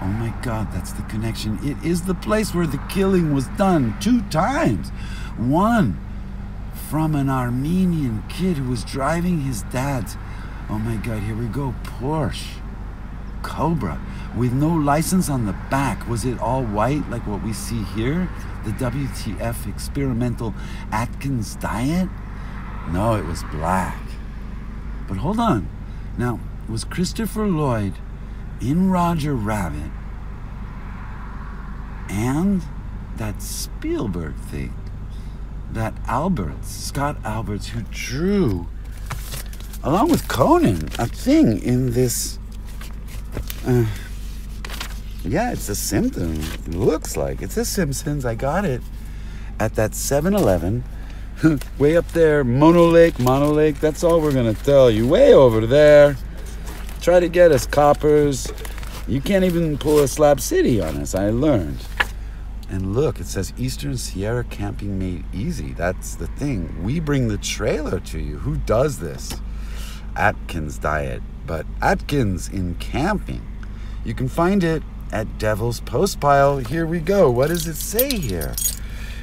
Oh my God, that's the connection. It is the place where the killing was done two times. One from an Armenian kid who was driving his dad's, oh my God, here we go, Porsche Cobra with no license on the back. Was it all white like what we see here? The WTF experimental Atkins diet? No, it was black. But hold on. Now, was Christopher Lloyd in Roger Rabbit and that Spielberg thing? That Alberts, Scott Alberts, who drew, along with Conan, a thing in this. Uh, yeah, it's a Simpsons. It looks like it's a Simpsons. I got it at that 7 Eleven way up there, Mono Lake, Mono Lake. That's all we're to tell you. Way over there. Try to get us coppers. You can't even pull a Slab City on us, I learned. And look, it says Eastern Sierra Camping Made Easy. That's the thing. We bring the trailer to you. Who does this? Atkins Diet. But Atkins in camping. You can find it at Devil's Postpile. Here we go. What does it say here?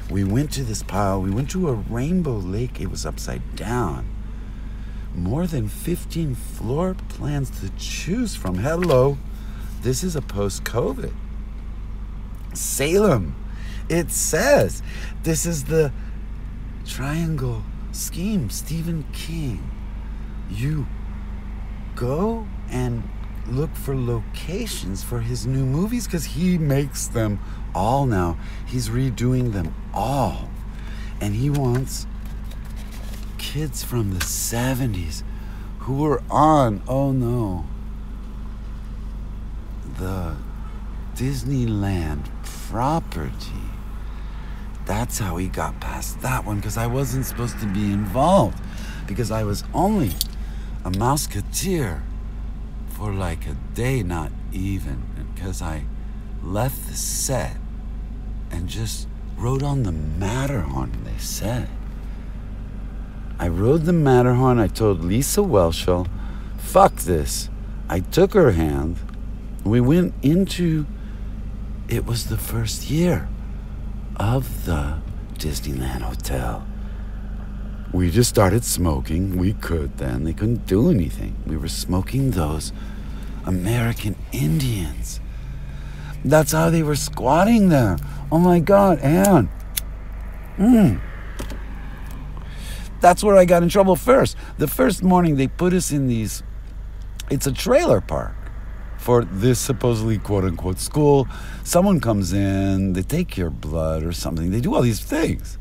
We went to this pile. We went to a rainbow lake. It was upside down. More than 15 floor plans to choose from. Hello. This is a post COVID. Salem. It says this is the triangle scheme. Stephen King. You go and look for locations for his new movies because he makes them all now. He's redoing them all. And he wants kids from the 70s who were on, oh no, the Disneyland property. That's how he got past that one because I wasn't supposed to be involved because I was only a mouseketeer for like a day, not even, because I left the set and just rode on the Matterhorn, they said. I rode the Matterhorn. I told Lisa Whelchel, fuck this. I took her hand. We went into, it was the first year of the Disneyland Hotel. We just started smoking. We could then. They couldn't do anything. We were smoking those American Indians. That's how they were squatting there. Oh my God, Anne. Mm. That's where I got in trouble first. The first morning they put us in these, it's a trailer park for this supposedly quote unquote school. Someone comes in, they take your blood or something, they do all these things.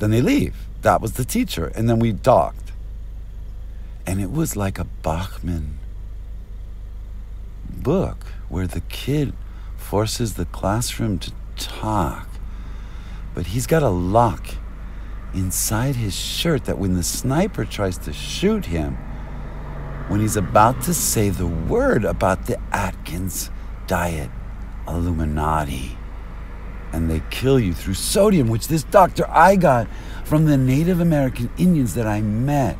Then they leave. That was the teacher. And then we talked. And it was like a Bachman book where the kid forces the classroom to talk. But he's got a lock inside his shirt that when the sniper tries to shoot him, when he's about to say the word about the Atkins diet, Illuminati, and they kill you through sodium, which this doctor I got from the Native American Indians that I met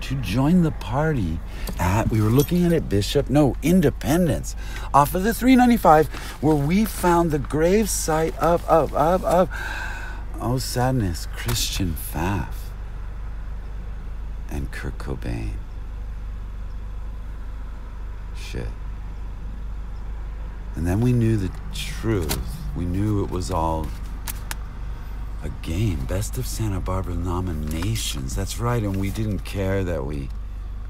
to join the party at, we were looking at it, Bishop, no, Independence, off of the 395, where we found the grave site of, of, of, of, oh, sadness, Kristen Pfaff and Kurt Cobain. Shit. And then we knew the truth. We knew it was all a game. Best of Santa Barbara nominations. That's right, and we didn't care that we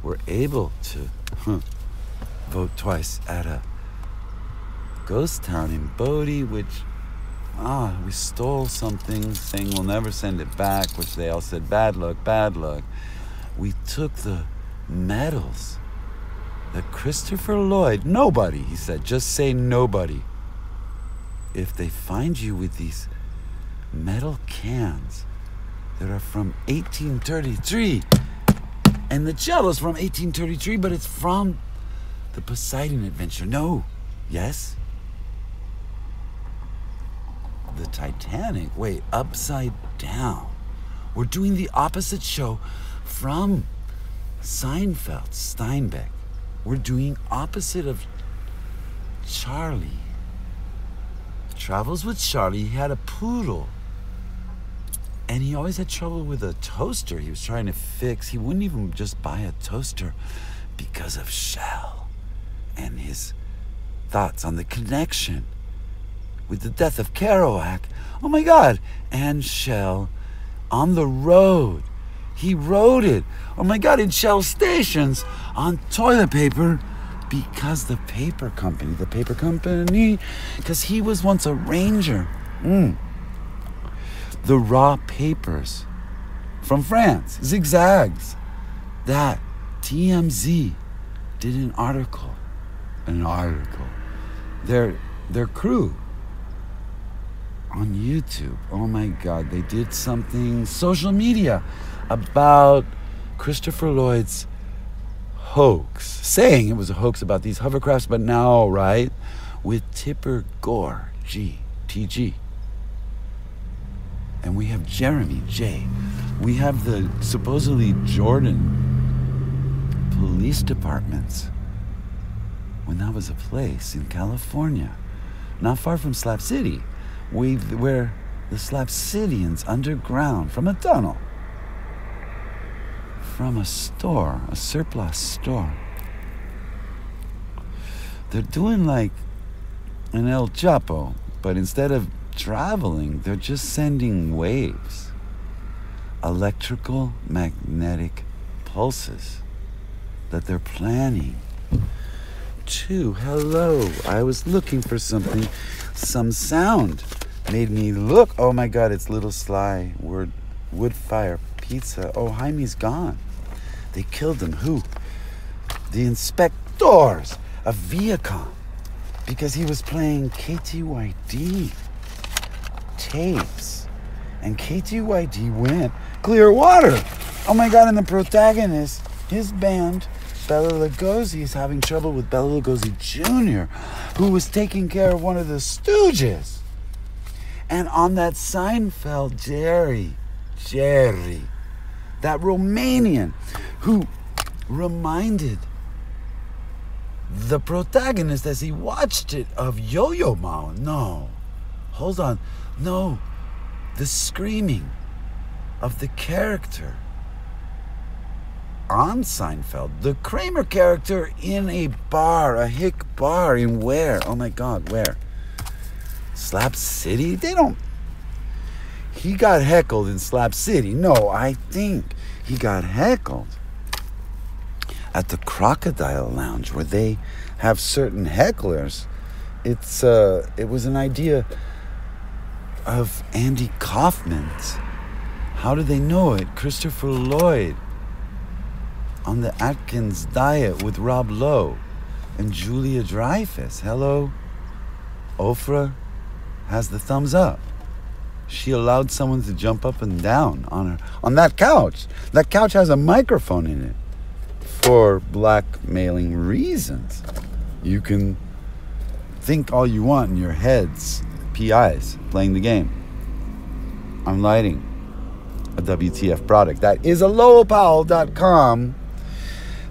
were able to huh, vote twice at a ghost town in Bodie, which ah, we stole something, saying we'll never send it back, which they all said bad luck, bad luck. We took the medals that Christopher Lloyd, nobody, he said, just say nobody. If they find you with these metal cans that are from 1833, and the cello is from 1833, but it's from the Poseidon Adventure. No, yes? The Titanic. Wait, upside down. We're doing the opposite show from Seinfeld, Steinbeck. We're doing opposite of Charlie. Travels with Charlie. He had a poodle. And he always had trouble with a toaster he was trying to fix. He wouldn't even just buy a toaster because of Shell and his thoughts on the connection with the death of Kerouac. Oh my God. And Shell on the road He wrote it. Oh my God, in Shell stations on toilet paper because the paper company, the paper company, because he was once a ranger. Mm. The raw papers from France, zigzags, that TMZ did an article, an article. Their their crew on YouTube. Oh my God, they did something social media about Christopher Lloyd's hoax, saying it was a hoax about these hovercrafts, but now, right, with Tipper Gore, G, TG. And we have Jeremy, J. We have the supposedly Jordan police departments when that was a place in California, not far from Slab City, we, where the Slab Cityans underground from a tunnel from a store, a surplus store. They're doing like an El Chapo, but instead of traveling, they're just sending waves. Electrical magnetic pulses that they're planning to. Hello, I was looking for something, some sound made me look. Oh my God, it's Little Sly Word Wood Fire Pizza. Oh, Jaime's gone. They killed him. Who? The inspectors of Viacom because he was playing KTYD tapes. And KTYD went clear water. Oh my God, and the protagonist, his band, Bela Lugosi, is having trouble with Bela Lugosi Jr., who was taking care of one of the Stooges. And on that Seinfeld, Jerry, Jerry, that Romanian who reminded the protagonist as he watched it of Yo Yo Ma. No, hold on. No, the screaming of the character on Seinfeld, the Kramer character in a bar, a hick bar in where? Oh my God, where? Slab City? They don't he got heckled in Slab City. No, I think he got heckled at the Crocodile Lounge where they have certain hecklers. It's uh, it was an idea of Andy Kaufman's. How do they know it? Christopher Lloyd on the Atkins diet with Rob Lowe and Julia Dreyfus. Hello, Oprah has the thumbs up she allowed someone to jump up and down on her on that couch. That couch has a microphone in it for blackmailing reasons. You can think all you want in your heads, PIs playing the game. I'm lighting a WTF product. That is a lowpowell.com.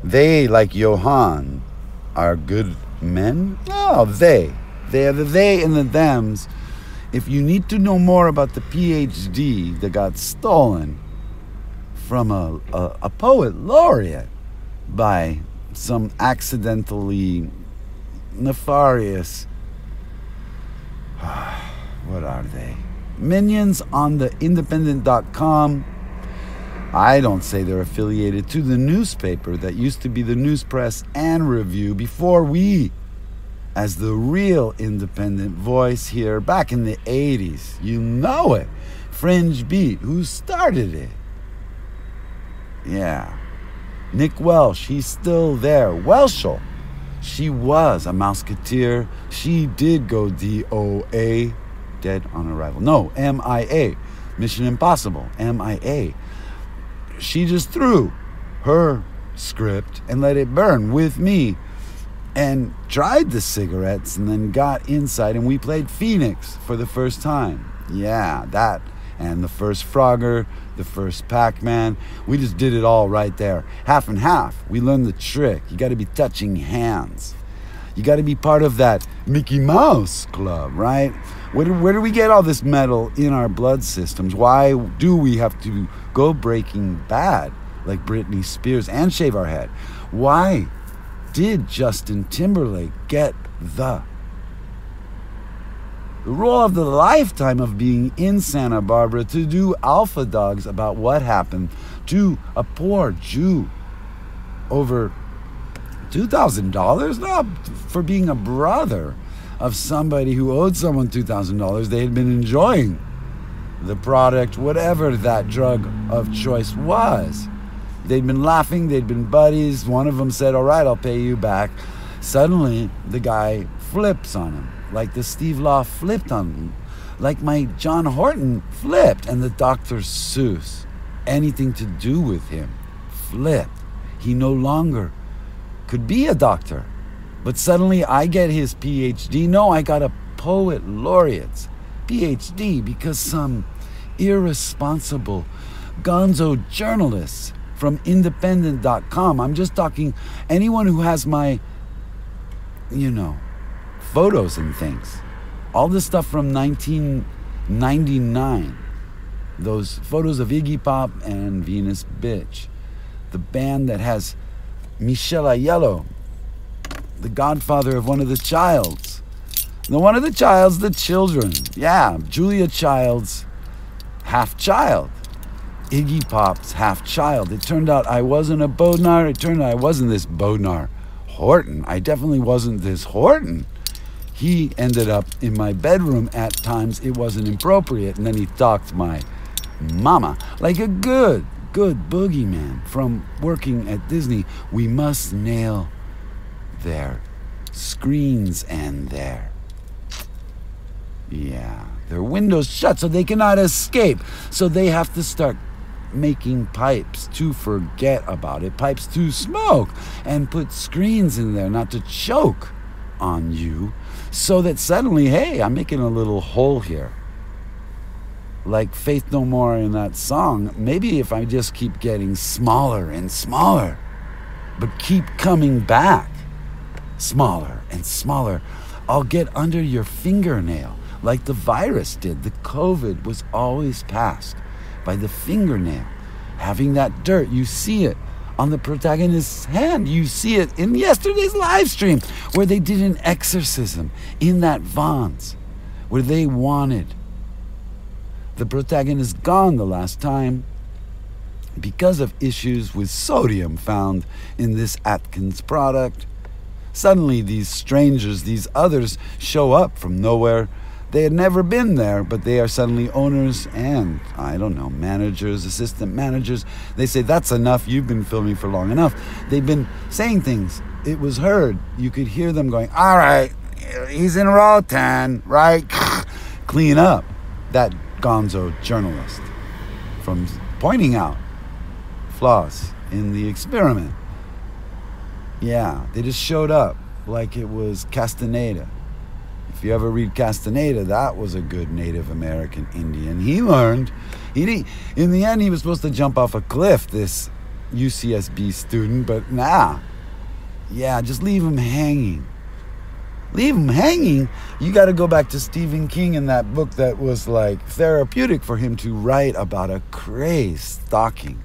They, like Johan, are good men. Oh, they. They are the they and the thems if you need to know more about the PhD that got stolen from a, a, a poet laureate by some accidentally nefarious. what are they? Minions on the independent.com. I don't say they're affiliated to the newspaper that used to be the News Press and Review before we as the real independent voice here back in the 80s. You know it. Fringe Beat, who started it? Yeah. Nick Welsh, he's still there. Whelchel, she was a Mouseketeer. She did go DOA, dead on arrival. No, MIA, Mission Impossible, MIA. She just threw her script and let it burn with me and tried the cigarettes and then got inside and we played Phoenix for the first time. Yeah, that and the first Frogger, the first Pac-Man. We just did it all right there. Half and half. We learned the trick. You got to be touching hands. You got to be part of that Mickey Mouse club, right? Where do, where do we get all this metal in our blood systems? Why do we have to go breaking bad like Britney Spears and shave our head? Why did Justin Timberlake get the the role of the lifetime of being in Santa Barbara to do alpha dogs about what happened to a poor Jew over $2,000 no, for being a brother of somebody who owed someone $2,000 they had been enjoying the product, whatever that drug of choice was. They'd been laughing, they'd been buddies. One of them said, All right, I'll pay you back. Suddenly, the guy flips on him, like the Steve Law flipped on him, like my John Horton flipped, and the Dr. Seuss, anything to do with him, flipped. He no longer could be a doctor. But suddenly I get his PhD. No, I got a poet laureate's PhD because some irresponsible gonzo journalists from independent.com. I'm just talking anyone who has my, you know, photos and things. All this stuff from 1999. Those photos of Iggy Pop and Venus Bitch. The band that has Michelle Aiello, the godfather of one of the Childs. The one of the Childs, the children. Yeah, Julia Child's half child. Iggy Pop's half child. It turned out I wasn't a Bodnar. It turned out I wasn't this Bodnar Horton. I definitely wasn't this Horton. He ended up in my bedroom at times. It wasn't appropriate. And then he talked my mama like a good, good boogeyman from working at Disney. We must nail their screens and their. Yeah, their windows shut so they cannot escape. So they have to start making pipes to forget about it, pipes to smoke, and put screens in there not to choke on you, so that suddenly, hey, I'm making a little hole here. Like Faith No More in that song, maybe if I just keep getting smaller and smaller, but keep coming back smaller and smaller, I'll get under your fingernail like the virus did. The COVID was always passed by the fingernail. Having that dirt, you see it on the protagonist's hand. You see it in yesterday's live stream where they did an exorcism in that Vons, where they wanted the protagonist gone the last time because of issues with sodium found in this Atkins product. Suddenly, these strangers, these others, show up from nowhere they had never been there, but they are suddenly owners and, I don't know, managers, assistant managers. They say, That's enough. You've been filming for long enough. They've been saying things. It was heard. You could hear them going, All right, he's in 10, right? Clean up that gonzo journalist from pointing out flaws in the experiment. Yeah, they just showed up like it was Castaneda you ever read Castaneda, that was a good Native American Indian. He learned. He, in the end, he was supposed to jump off a cliff, this UCSB student, but nah. Yeah, just leave him hanging. Leave him hanging. You got to go back to Stephen King in that book that was like therapeutic for him to write about a crazed stalking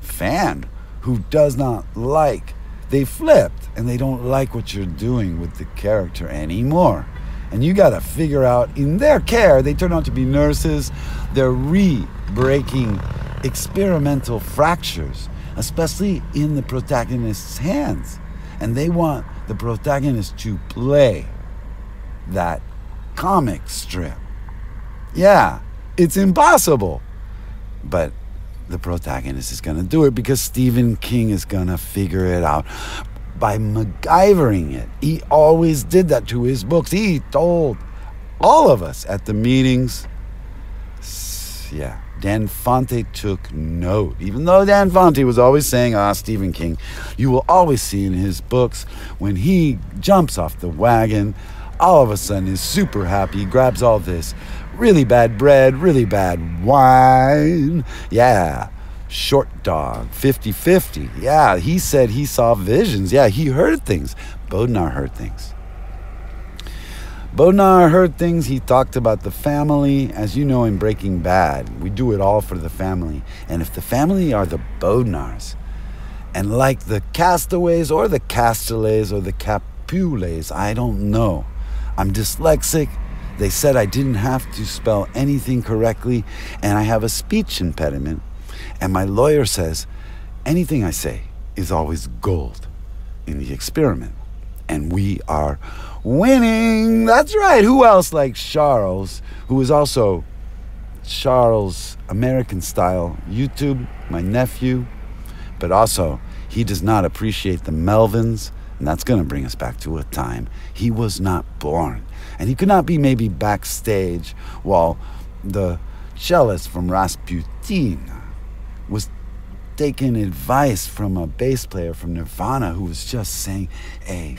fan who does not like. They flipped and they don't like what you're doing with the character anymore and you got to figure out in their care they turn out to be nurses. They're re-breaking experimental fractures especially in the protagonist's hands. And they want the protagonist to play that comic strip. Yeah it's impossible. But the protagonist is going to do it because Stephen King is going to figure it out by MacGyvering it. He always did that to his books. He told all of us at the meetings. Yeah, Dan Fante took note. Even though Dan Fante was always saying, ah, Stephen King, you will always see in his books when he jumps off the wagon, all of a sudden is super happy, grabs all this really bad bread, really bad wine. Yeah Short Dog, 50 50. Yeah, he said he saw visions. Yeah, he heard things. Bodnar heard things. Bodnar heard things. He talked about the family. As you know in Breaking Bad, we do it all for the family. And if the family are the Bodnars, and like the castaways or the castellets or the capules, I don't know. I'm dyslexic. They said I didn't have to spell anything correctly and I have a speech impediment. And my lawyer says anything I say is always gold in the experiment. And we are winning. That's right. Who else like Charles, who is also Charles American style YouTube, my nephew, but also he does not appreciate the Melvins, and that's going to bring us back to a time he was not born. And he could not be maybe backstage while the cellist from Rasputin was taking advice from a bass player from Nirvana who was just saying, hey,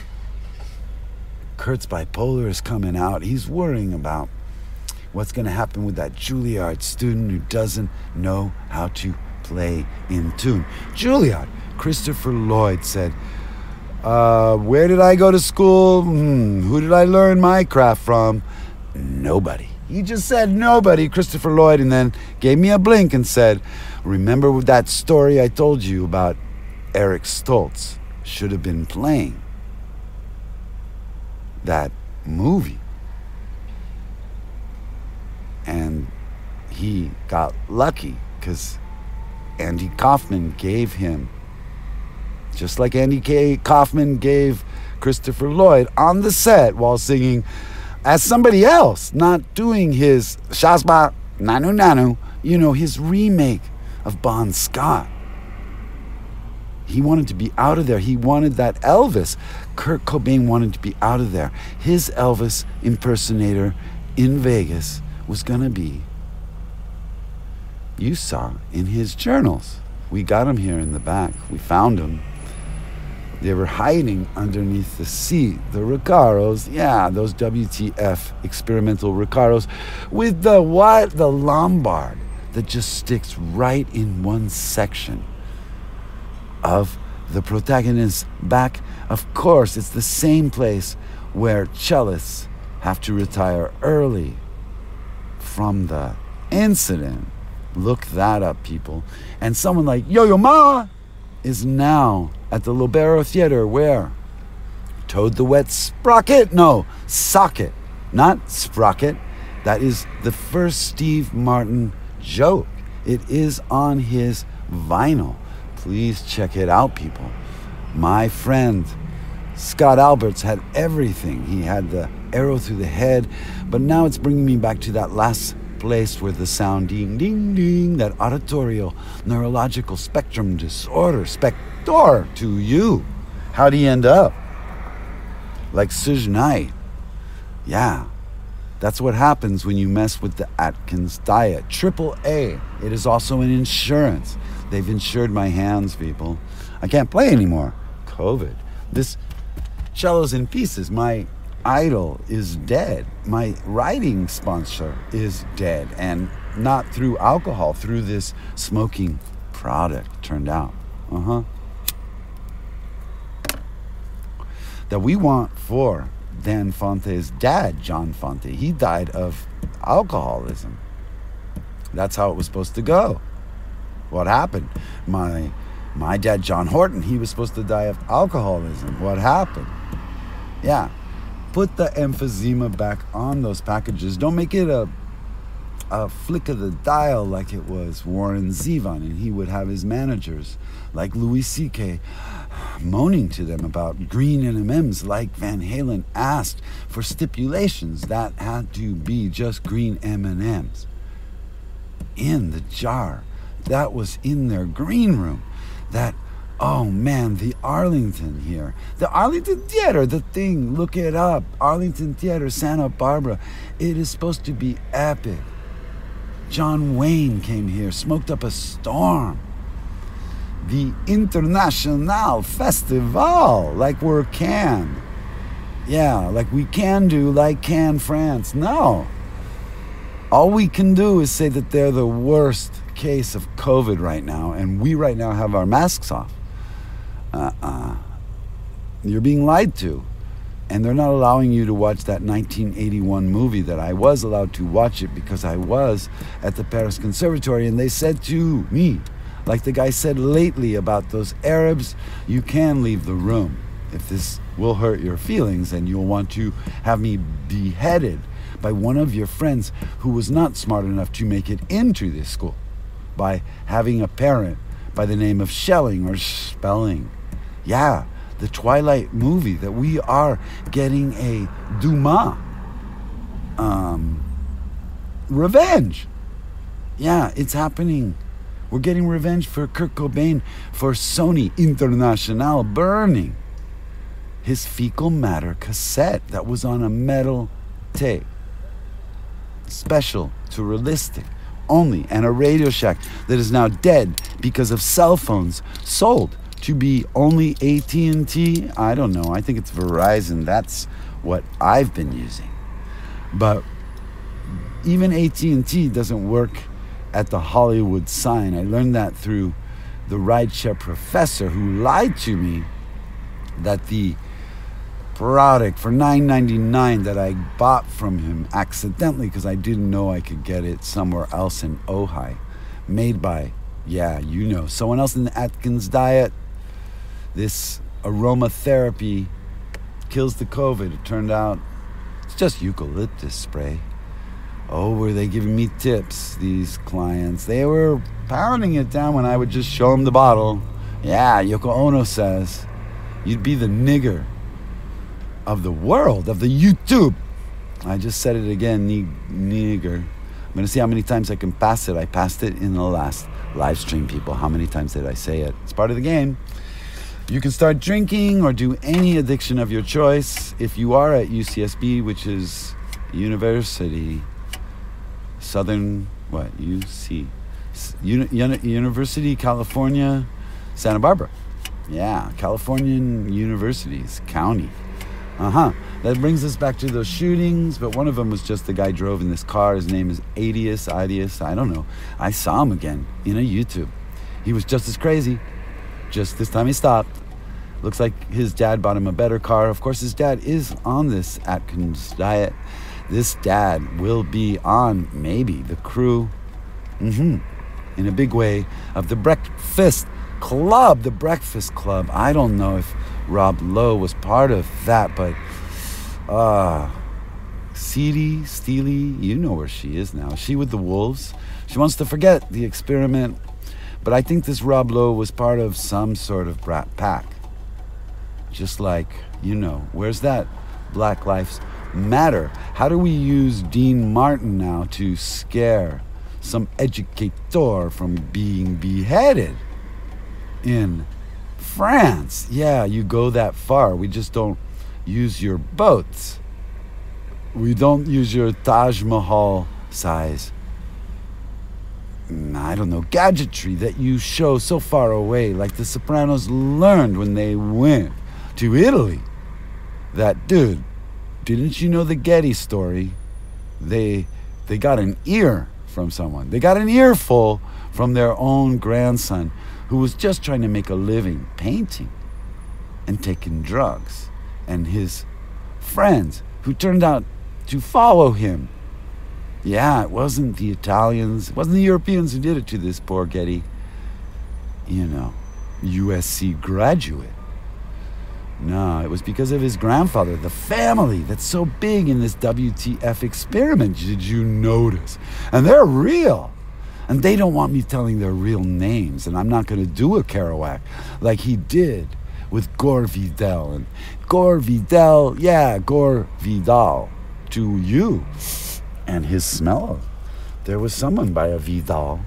Kurt's bipolar is coming out. He's worrying about what's going to happen with that Juilliard student who doesn't know how to play in tune. Juilliard, Christopher Lloyd said, uh, Where did I go to school? Hmm, who did I learn my craft from? Nobody. He just said nobody, Christopher Lloyd, and then gave me a blink and said, Remember that story I told you about Eric Stoltz? Should have been playing that movie. And he got lucky because Andy Kaufman gave him, just like Andy K. Kaufman gave Christopher Lloyd on the set while singing as somebody else, not doing his Shazba Nanu Nanu, you know, his remake of Bon Scott. He wanted to be out of there. He wanted that Elvis. Kurt Cobain wanted to be out of there. His Elvis impersonator in Vegas was going to be, you saw in his journals. We got him here in the back. We found him. They were hiding underneath the seat. The Recaros, yeah, those WTF experimental Recaros with the what? The Lombard that just sticks right in one section of the protagonist's back. Of course, it's the same place where cellists have to retire early from the incident. Look that up, people. And someone like Yo Yo Ma is now at the Lobero Theater where? Toad the Wet Sprocket? No, Socket, not Sprocket. That is the first Steve Martin joke. It is on his vinyl. Please check it out, people. My friend Scott Alberts had everything. He had the arrow through the head, but now it's bringing me back to that last place where the sound ding ding ding, that auditorio neurological spectrum disorder, spector to you. How'd he end up? Like Suge Knight. Yeah, that's what happens when you mess with the Atkins diet. Triple A. It is also an insurance. They've insured my hands, people. I can't play anymore. COVID. This cello's in pieces. My idol is dead. My writing sponsor is dead. And not through alcohol, through this smoking product, turned out. Uh huh. That we want for Dan Fante's dad, John Fante. He died of alcoholism. That's how it was supposed to go. What happened? My my dad, John Horton, he was supposed to die of alcoholism. What happened? Yeah. Put the emphysema back on those packages. Don't make it a a flick of the dial like it was Warren Zevon, and he would have his managers like Louis C.K. moaning to them about green M&Ms like Van Halen asked for stipulations that had to be just green M&Ms in the jar that was in their green room that oh man the arlington here the arlington theater the thing look it up arlington theater santa barbara it is supposed to be epic. John wayne came here smoked up a storm the international festival like we're Cannes yeah like we can do like can france no all we can do is say that they're the worst case of COVID right now, and we right now have our masks off. Uh uh You're being lied to. And they're not allowing you to watch that 1981 movie that I was allowed to watch it because I was at the Paris Conservatory, and they said to me, like the guy said lately about those Arabs, you can leave the room if this will hurt your feelings and you'll want to have me beheaded by one of your friends who was not smart enough to make it into this school by having a parent by the name of Shelling or Spelling. Yeah, the Twilight movie that we are getting a Dumas um, revenge. Yeah, it's happening. We're getting revenge for Kurt Cobain for Sony International burning his fecal matter cassette that was on a metal tape. Special to realistic only and a Radio Shack that is now dead because of cell phones sold to be only AT&T. I don't know. I think it's Verizon. That's what I've been using. But even AT&T doesn't work at the Hollywood sign. I learned that through the rideshare professor who lied to me that the product for $9.99 that I bought from him accidentally because I didn't know I could get it somewhere else in Ojai, made by, yeah, you know, someone else in the Atkins diet. This aromatherapy kills the COVID. It turned out it's just eucalyptus spray. Oh, were they giving me tips, these clients? They were pounding it down when I would just show them the bottle. Yeah, Yoko Ono says, you'd be the nigger of the world, of the YouTube. I just said it again, nigger. I'm to see how many times I can pass it. I passed it in the last live stream, people. How many times did I say it? It's part of the game. You can start drinking or do any addiction of your choice if you are at UCSB, which is University Southern, what, UC, Uni- University, California, Santa Barbara. Yeah, Californian universities, county. Uh huh. That brings us back to those shootings, but one of them was just the guy drove in this car. His name is Adius, Adius, I don't know. I saw him again in a YouTube. He was just as crazy, just this time he stopped. Looks like his dad bought him a better car. Of course, his dad is on this Atkins diet. This dad will be on maybe the crew, mm-hmm, in a big way, of the Breakfast Club. The Breakfast Club. I don't know if Rob Lowe was part of that, but uh Seedy, Steely, you know where she is now. She with the wolves. She wants to forget the experiment. But I think this Rob Lowe was part of some sort of brat pack. Just like, you know, where's that Black Lives Matter? How do we use Dean Martin now to scare some educator from being beheaded in France. Yeah, you go that far. We just don't use your boats. We don't use your Taj Mahal size. Mm, I don't know, gadgetry that you show so far away, like the Sopranos learned when they went to Italy. That dude, didn't you know the Getty story? They they got an ear from someone. They got an earful from their own grandson who was just trying to make a living painting and taking drugs, and his friends who turned out to follow him. Yeah, it wasn't the Italians, it wasn't the Europeans who did it to this poor Getty, you know, USC graduate. No, it was because of his grandfather, the family that's so big in this WTF experiment. Did you notice? And they're real. And they don't want me telling their real names, and I'm not going to do a Kerouac like he did with Gore Vidal. And Gore Vidal, yeah, Gore Vidal to you. And his smell. There was someone by a Vidal.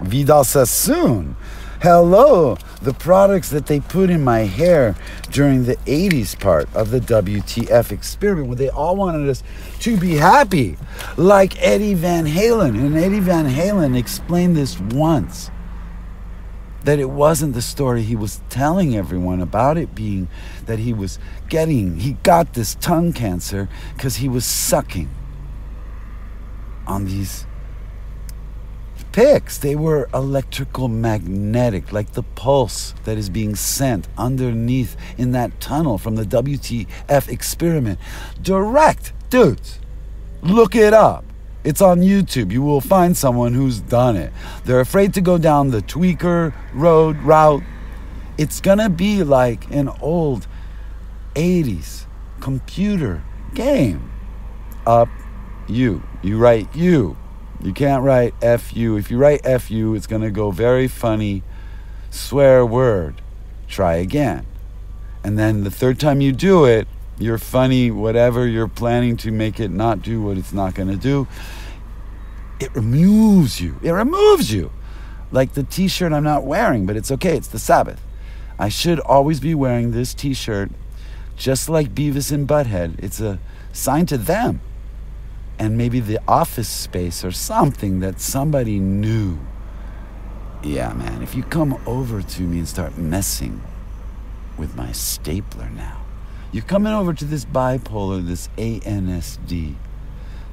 Vidal Sassoon Hello, the products that they put in my hair during the 80s part of the WTF experiment when they all wanted us to be happy, like Eddie Van Halen. And Eddie Van Halen explained this once that it wasn't the story he was telling everyone about it being that he was getting, he got this tongue cancer because he was sucking on these picks. They were electrical magnetic, like the pulse that is being sent underneath in that tunnel from the WTF experiment. Direct, dudes. Look it up. It's on YouTube. You will find someone who's done it. They're afraid to go down the tweaker road route. It's gonna be like an old 80s computer game. Up, you. You write you. You can't write F-U. If you write F-U, it's going to go very funny. Swear word. Try again. And then the third time you do it, you're funny, whatever you're planning to make it not do what it's not going to do, it removes you. It removes you. Like the t shirt I'm not wearing, but it's okay. It's the Sabbath. I should always be wearing this t shirt, just like Beavis and Butthead. It's a sign to them. And maybe the office space or something that somebody knew. Yeah, man, if you come over to me and start messing with my stapler now, you're coming over to this bipolar, this ANSD,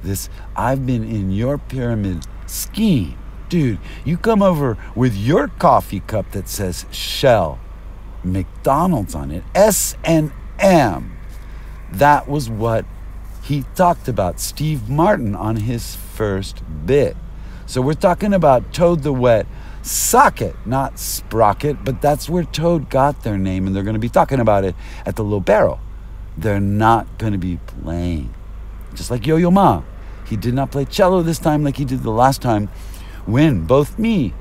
this I've been in your pyramid scheme. Dude, you come over with your coffee cup that says Shell, McDonald's on it, S and M. That was what he talked about Steve Martin on his first bit. So we're talking about Toad the Wet Socket, not Sprocket, but that's where Toad got their name, and they're going to be talking about it at the Lobero they're not going to be playing. Just like Yo Yo Ma. He did not play cello this time like he did the last time when both me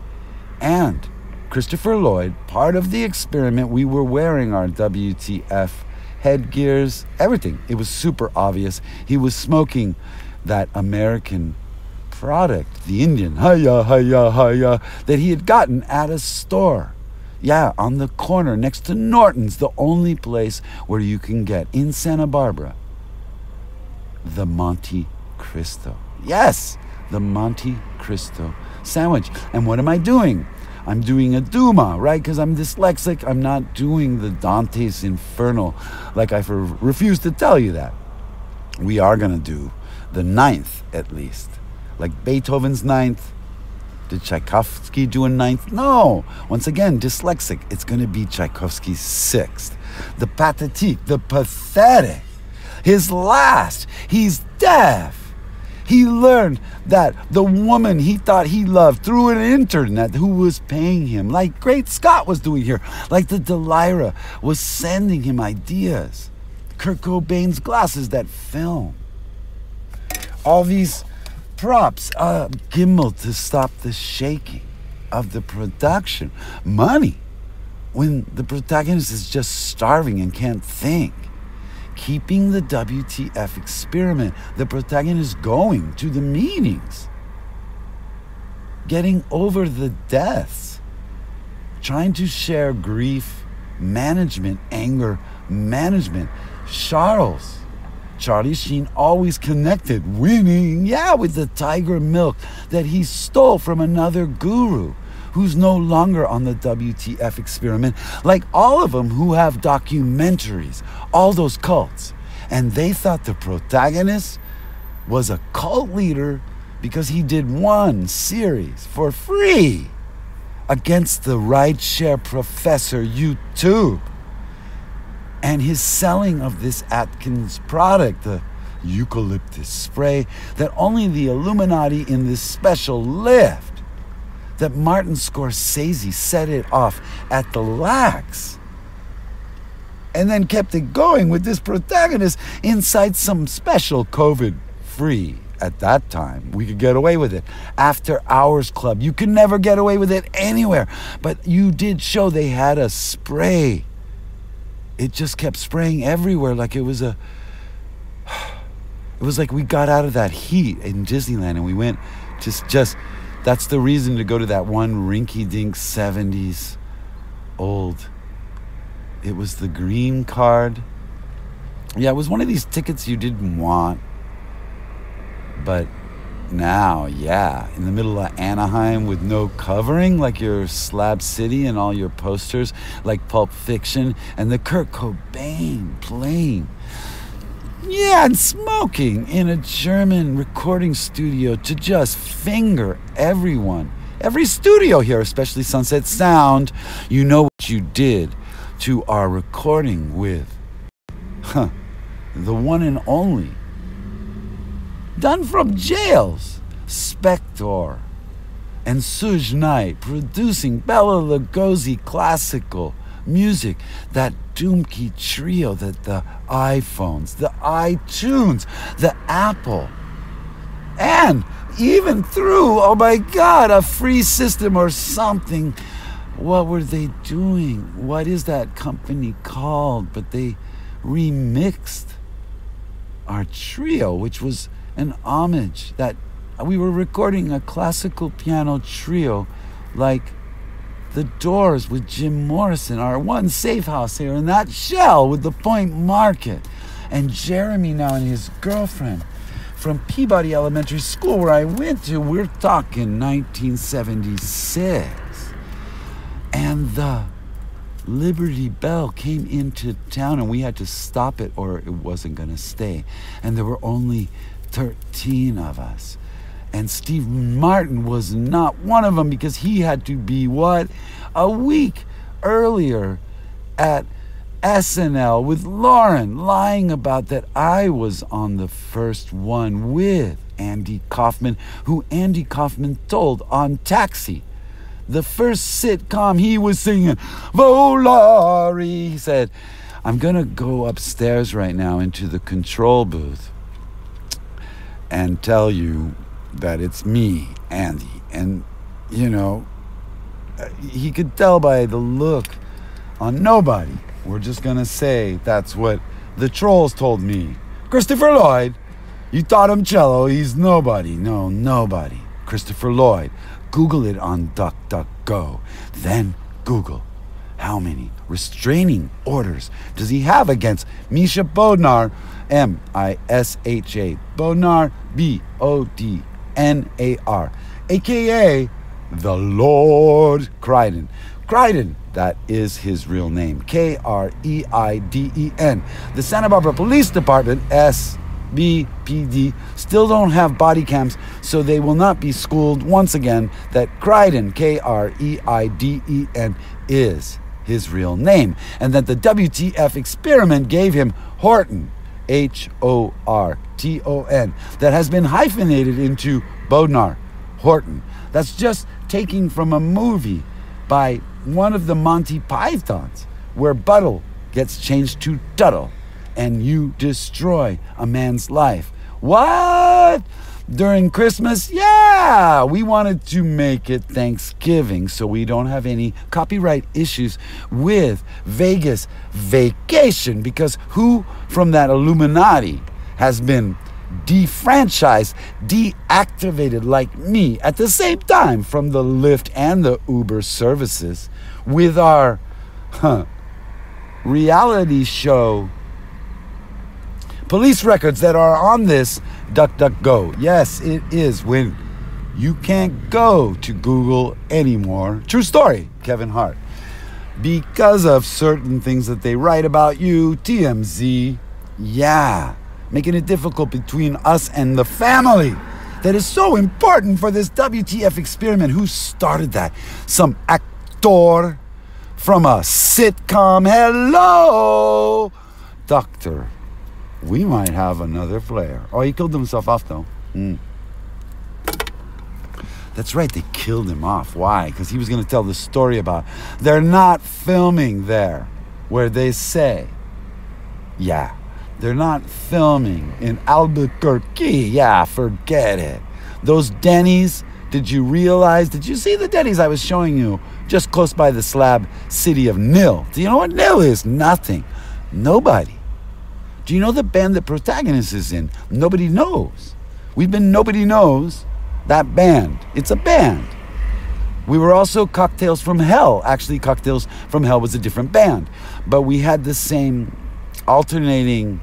and Christopher Lloyd, part of the experiment, we were wearing our WTF headgears, everything. It was super obvious. He was smoking that American product, the Indian, hiya, hiya, hiya, that he had gotten at a store. Yeah, on the corner next to Norton's, the only place where you can get in Santa Barbara the Monte Cristo. Yes, the Monte Cristo sandwich. And what am I doing? I'm doing a Duma, right? Because I'm dyslexic. I'm not doing the Dante's Inferno like I refuse to tell you that. We are going to do the ninth at least. Like Beethoven's ninth, did Tchaikovsky do a ninth? No. Once again, dyslexic. It's going to be Tchaikovsky's sixth. The pathétique, the pathetic. His last. He's deaf. He learned that the woman he thought he loved through an internet who was paying him, like Great Scott was doing here, like the Delilah was sending him ideas. Kurt Cobain's glasses, that film. All these props, uh, gimbal to stop the shaking of the production, money when the protagonist is just starving and can't think. Keeping the WTF experiment, the protagonist going to the meetings, getting over the deaths, trying to share grief management, anger management. Charles Charlie Sheen always connected winning, yeah, with the tiger milk that he stole from another guru who's no longer on the WTF experiment, like all of them who have documentaries, all those cults. And they thought the protagonist was a cult leader because he did one series for free against the rideshare professor YouTube and his selling of this Atkins product, the eucalyptus spray, that only the Illuminati in this special lift, that Martin Scorsese set it off at the lax. And then kept it going with this protagonist inside some special COVID free at that time. We could get away with it. After Hours Club, you could never get away with it anywhere. But you did show they had a spray it just kept spraying everywhere like it was a it was like we got out of that heat in Disneyland and we went just just that's the reason to go to that one rinky dink 70s old. It was the green card. Yeah it was one of these tickets you didn't want. But now, yeah, in the middle of Anaheim with no covering, like your Slab City and all your posters, like Pulp Fiction, and the Kurt Cobain playing. Yeah, and smoking in a German recording studio to just finger everyone. Every studio here, especially Sunset Sound, you know what you did to our recording with. Huh, the one and only done from jails. Spector and Suge Knight producing Bela Lugosi classical music, that Dumky trio, that the iPhones, the iTunes, the Apple, And even through, oh my God, a free system or something. What were they doing? What is that company called? But they remixed our trio, which was an homage that we were recording a classical piano trio like the Doors with Jim Morrison, our one safe house here, and that shell with the Point Market. And Jeremy now and his girlfriend from Peabody Elementary School, where I went to, we're talking 1976. And the Liberty Bell came into town, and we had to stop it or it wasn't going to stay. And there were only 13 of us. And Steve Martin was not one of them because he had to be what? A week earlier at SNL with Lauren lying about that I was on the first one with Andy Kaufman, who Andy Kaufman told on Taxi. The first sitcom he was singing, Volare. He said, I'm going to go upstairs right now into the control booth and tell you that it's me, Andy. And, you know, uh, he could tell by the look on nobody. We're just gonna say that's what the trolls told me. Christopher Lloyd, you taught him cello, he's nobody. No, nobody. Christopher Lloyd. Google it on DuckDuckGo. Then Google how many restraining orders does he have against Misha Bodnar, M I S H A, Bodnar, B O D N A R, aka the Lord Kreiden. Kreiden, that is his real name. K R E I D E N. The Santa Barbara Police Department, SBPD, still don't have body cams, so they will not be schooled once again that Kreiden, K R E I D E N, is his real name, and that the WTF experiment gave him Horton, H O R T O N, that has been hyphenated into Bodnar, Horton. That's just taking from a movie by one of the Monty Pythons where Buttle gets changed to Tuttle and you destroy a man's life. What? During Christmas? Yeah, we wanted to make it Thanksgiving so we don't have any copyright issues with Vegas vacation because who from that Illuminati has been defranchised, deactivated like me at the same time from the Lyft and the Uber services with our huh, reality show police records that are on this DuckDuckGo. Yes, it is when you can't go to Google anymore. True story, Kevin Hart. Because of certain things that they write about you, TMZ, yeah making it difficult between us and the family that is so important for this WTF experiment. Who started that? Some actor from a sitcom. Hello, Doctor. We might have another flare. Oh, he killed himself off though. Mm. That's right, they killed him off. Why? Because he was going to tell the story about they're not filming there where they say, yeah, they're not filming in Albuquerque. Yeah, forget it. Those Denny's, did you realize? Did you see the Denny's I was showing you just close by the slab city of Nil? Do you know what Nil is? Nothing. Nobody. Do you know the band the protagonist is in? Nobody knows. We've been Nobody Knows that band. It's a band. We were also Cocktails from Hell. Actually, Cocktails from Hell was a different band, but we had the same alternating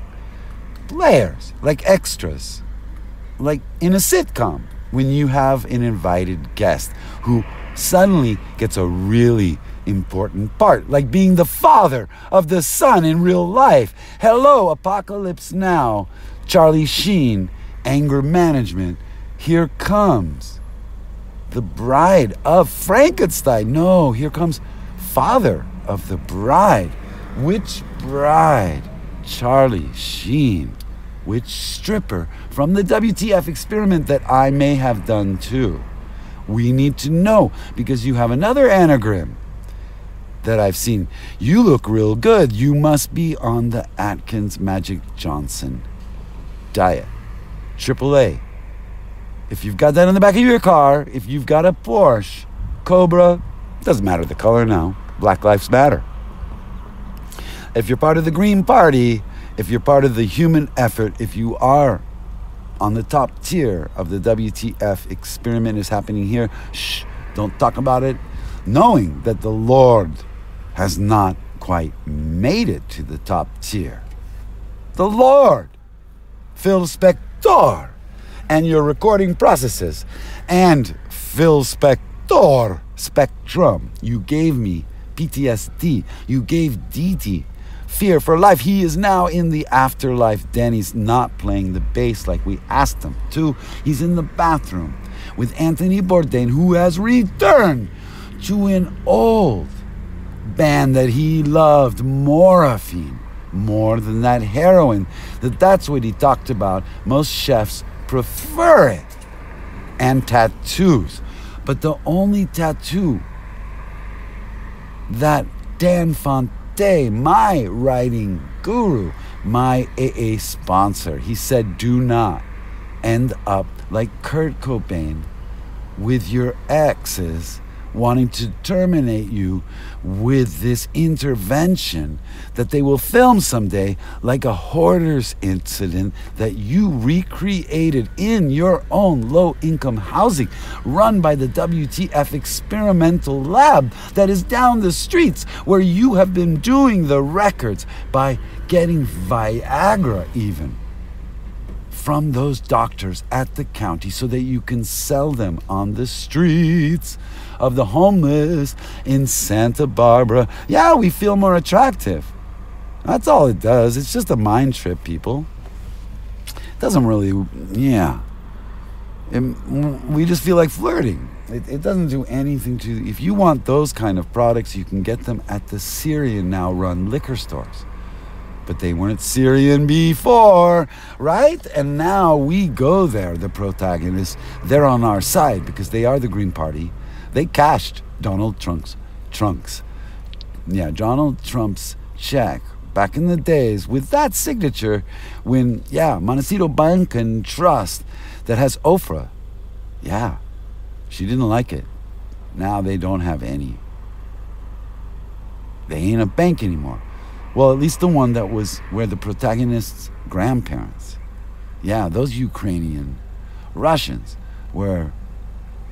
players, like extras, like in a sitcom when you have an invited guest who suddenly gets a really important part, like being the father of the son in real life. Hello, Apocalypse Now, Charlie Sheen, Anger Management. Here comes the bride of Frankenstein. No, here comes father of the bride. Which bride? Charlie Sheen. Which stripper from the WTF experiment that I may have done too? We need to know because you have another anagram that I've seen. You look real good. You must be on the Atkins Magic Johnson diet. AAA. If you've got that in the back of your car, if you've got a Porsche, Cobra, doesn't matter the color now. Black Lives Matter. If you're part of the Green Party, if you're part of the human effort, if you are on the top tier of the WTF experiment is happening here, shh, don't talk about it, knowing that the Lord has not quite made it to the top tier. The Lord, Phil Spector, and your recording processes, and Phil Spector Spectrum. You gave me PTSD. You gave DT fear for life. He is now in the afterlife. Danny's not playing the bass like we asked him to. He's in the bathroom with Anthony Bourdain, who has returned to an old band that he loved, Morphine, more than that heroin. That that's what he talked about. Most chefs prefer it. And tattoos. But the only tattoo that Dan Fante, my writing guru, my AA sponsor, he said, do not end up like Kurt Cobain with your exes wanting to terminate you with this intervention that they will film someday, like a hoarder's incident that you recreated in your own low income housing run by the WTF experimental lab that is down the streets where you have been doing the records by getting Viagra, even from those doctors at the county so that you can sell them on the streets of the homeless in Santa Barbara. Yeah, we feel more attractive. That's all it does. It's just a mind trip, people. It doesn't really, yeah. It, we just feel like flirting. It, it doesn't do anything to. If you want those kind of products, you can get them at the Syrian now run liquor stores but they weren't Syrian before, right? And now we go there, the protagonists. They're on our side because they are the Green Party. They cashed Donald Trump's trunks. Yeah, Donald Trump's check back in the days with that signature when, yeah, Montecito Bank and Trust that has Oprah. Yeah, she didn't like it. Now they don't have any. They ain't a bank anymore. Well, at least the one that was where the protagonist's grandparents. Yeah, those Ukrainian Russians, where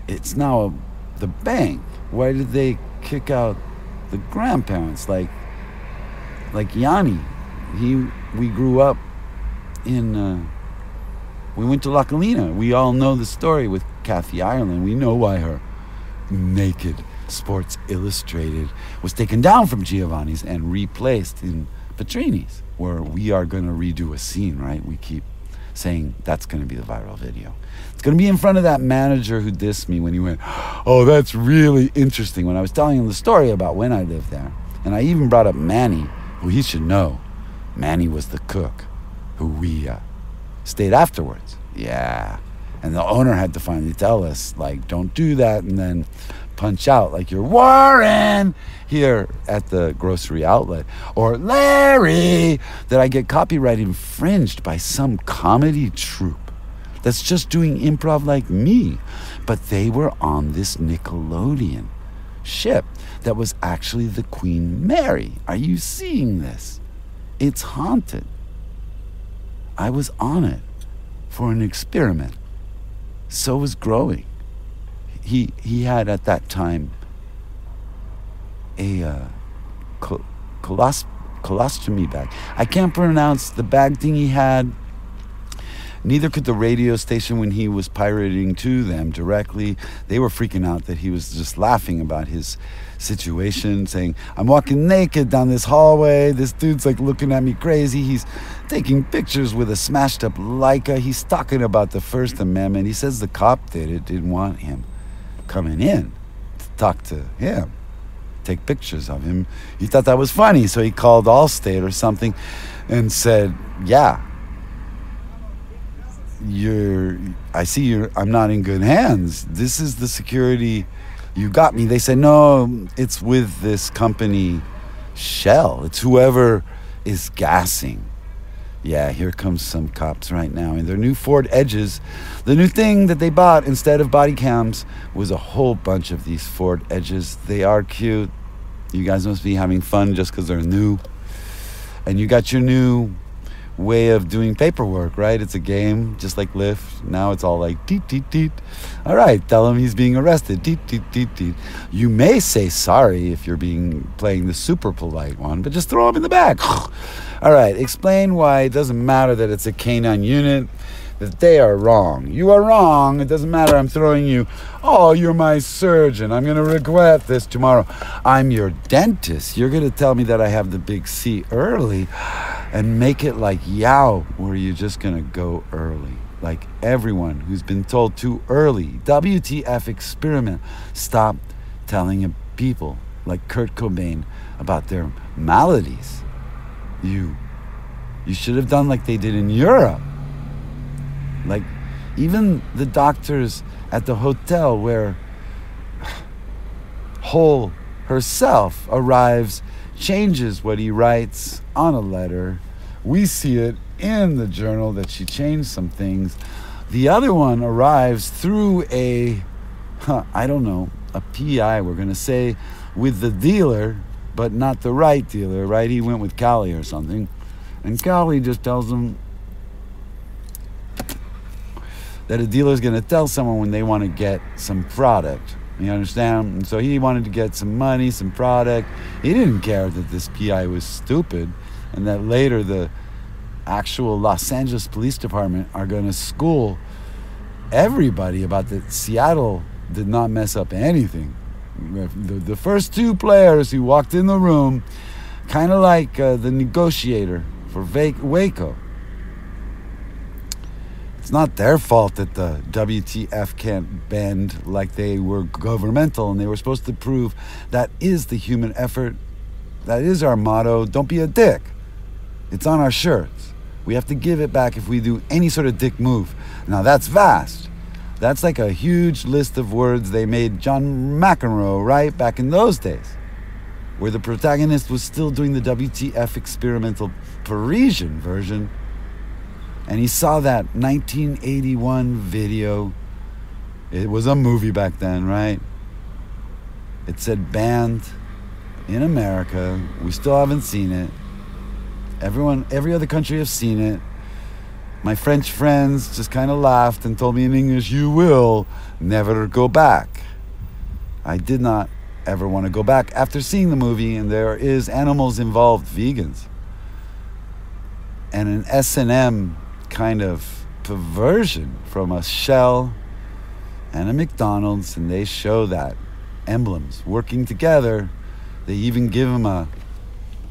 it's now the bank. Why did they kick out the grandparents? Like, like Yanni, he we grew up in. Uh, we went to La Colina. We all know the story with Kathy Ireland. We know why her naked Sports Illustrated was taken down from Giovanni's and replaced in Petrini's, where we are going to redo a scene, right? We keep saying that's going to be the viral video. It's going to be in front of that manager who dissed me when he went, Oh, that's really interesting. When I was telling him the story about when I lived there. And I even brought up Manny, he should know. Manny was the cook who we uh, stayed afterwards. Yeah. And the owner had to finally tell us, like, don't do that. And then punch out like you're Warren here at the grocery outlet or Larry that I get copyright infringed by some comedy troupe that's just doing improv like me. But they were on this Nickelodeon ship that was actually the Queen Mary. Are you seeing this? It's haunted. I was on it for an experiment. So was growing he he had at that time a uh, col- colos- colostomy bag. I can't pronounce the bag thing he had. Neither could the radio station when he was pirating to them directly. They were freaking out that he was just laughing about his situation, saying, I'm walking naked down this hallway. This dude's like looking at me crazy. He's taking pictures with a smashed up Leica. He's talking about the First Amendment. He says the cop did it, didn't want him coming in to talk to him, take pictures of him. He thought that was funny, so he called Allstate or something and said, "Yeah, you're. I see you're. I'm not in good hands. This is the security. You got me." They said, "No, it's with this company, Shell. It's whoever is gassing." Yeah, here comes some cops right now in their new Ford Edges. The new thing that they bought instead of body cams was a whole bunch of these Ford Edges. They are cute. You guys must be having fun just because they're new. And you got your new way of doing paperwork, right? It's a game, just like Lyft. Now it's all like teet teet teet. All right, tell him he's being arrested. Teet teet teet teet. You may say sorry if you're being playing the super polite one, but just throw him in the back. all right, explain why it doesn't matter that it's a canine unit. That they are wrong. You are wrong. It doesn't matter. I'm throwing you. Oh, you're my surgeon. I'm going to regret this tomorrow. I'm your dentist. You're going to tell me that I have the big C early and make it like Yao, where you're just gonna go early. Like everyone who's been told too early. WTF experiment. Stop telling people like Kurt Cobain about their maladies. You, you should have done like they did in Europe. Like even the doctors at the hotel where Hole herself arrives changes what he writes on a letter. We see it in the journal that she changed some things. The other one arrives through a, huh, I don't know, a PI, we're going to say, with the dealer, but not the right dealer, right? He went with Cali or something. And Cali just tells him that a dealer is going to tell someone when they want to get some product. You understand? And so he wanted to get some money, some product. He didn't care that this PI was stupid and that later the actual Los Angeles Police Department are going to school everybody about that Seattle did not mess up anything. The, the first two players who walked in the room, kind of like uh, the negotiator for Waco, it's not their fault that the WTF can't bend like they were governmental and they were supposed to prove that is the human effort. That is our motto. Don't be a dick. It's on our shirts. We have to give it back if we do any sort of dick move. Now that's vast. That's like a huge list of words they made John McEnroe, right? Back in those days, where the protagonist was still doing the WTF experimental Parisian version and he saw that 1981 video. It was a movie back then, right? It said banned in America. We still haven't seen it. Everyone, every other country has seen it. My French friends just kind of laughed and told me in English, You will never go back. I did not ever want to go back after seeing the movie, and there is animals involved, vegans. And an S&M kind of perversion from a Shell and a McDonald's, and they show that emblems working together. They even give them a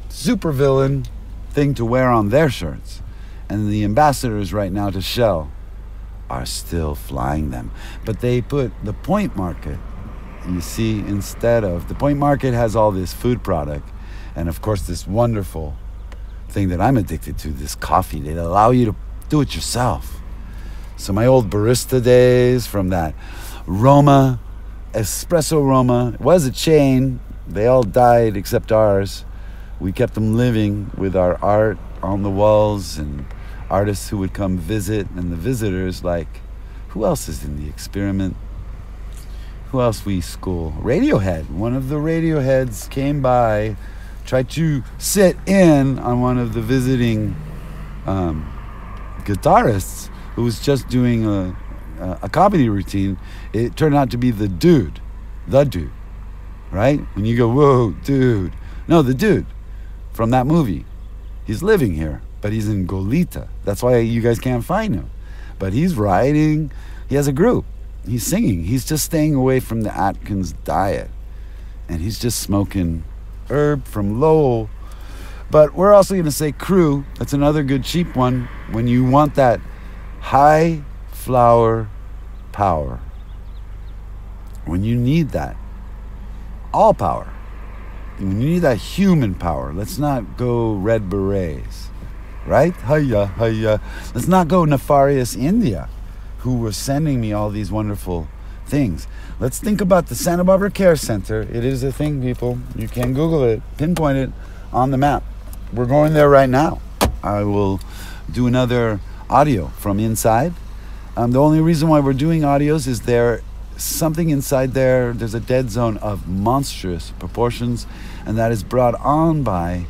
supervillain thing to wear on their shirts. And the ambassadors right now to Shell are still flying them. But they put the point market, you see, instead of the point market has all this food product and, of course, this wonderful thing that I'm addicted to this coffee. They allow you to do it yourself. So my old barista days from that Roma, Espresso Roma, it was a chain. They all died except ours. We kept them living with our art on the walls and artists who would come visit and the visitors like who else is in the experiment? Who else we school? Radiohead. One of the Radioheads came by, tried to sit in on one of the visiting um, guitarist who was just doing a, a comedy routine, it turned out to be the dude, the dude, right? When you go, whoa, dude. No, the dude from that movie. He's living here, but he's in Goleta. That's why you guys can't find him. But he's writing, he has a group, he's singing. He's just staying away from the Atkins diet. And he's just smoking herb from Lowell but we're also going to say crew. That's another good cheap one when you want that high flower power. When you need that. All power. When you need that human power. Let's not go red berets. Right? Hiya, hiya. Let's not go nefarious India, who were sending me all these wonderful things. Let's think about the Santa Barbara Care Center. It is a thing, people. You can Google it, pinpoint it on the map. We're going there right now. I will do another audio from inside. Um, the only reason why we're doing audios is there something inside there. There's a dead zone of monstrous proportions, and that is brought on by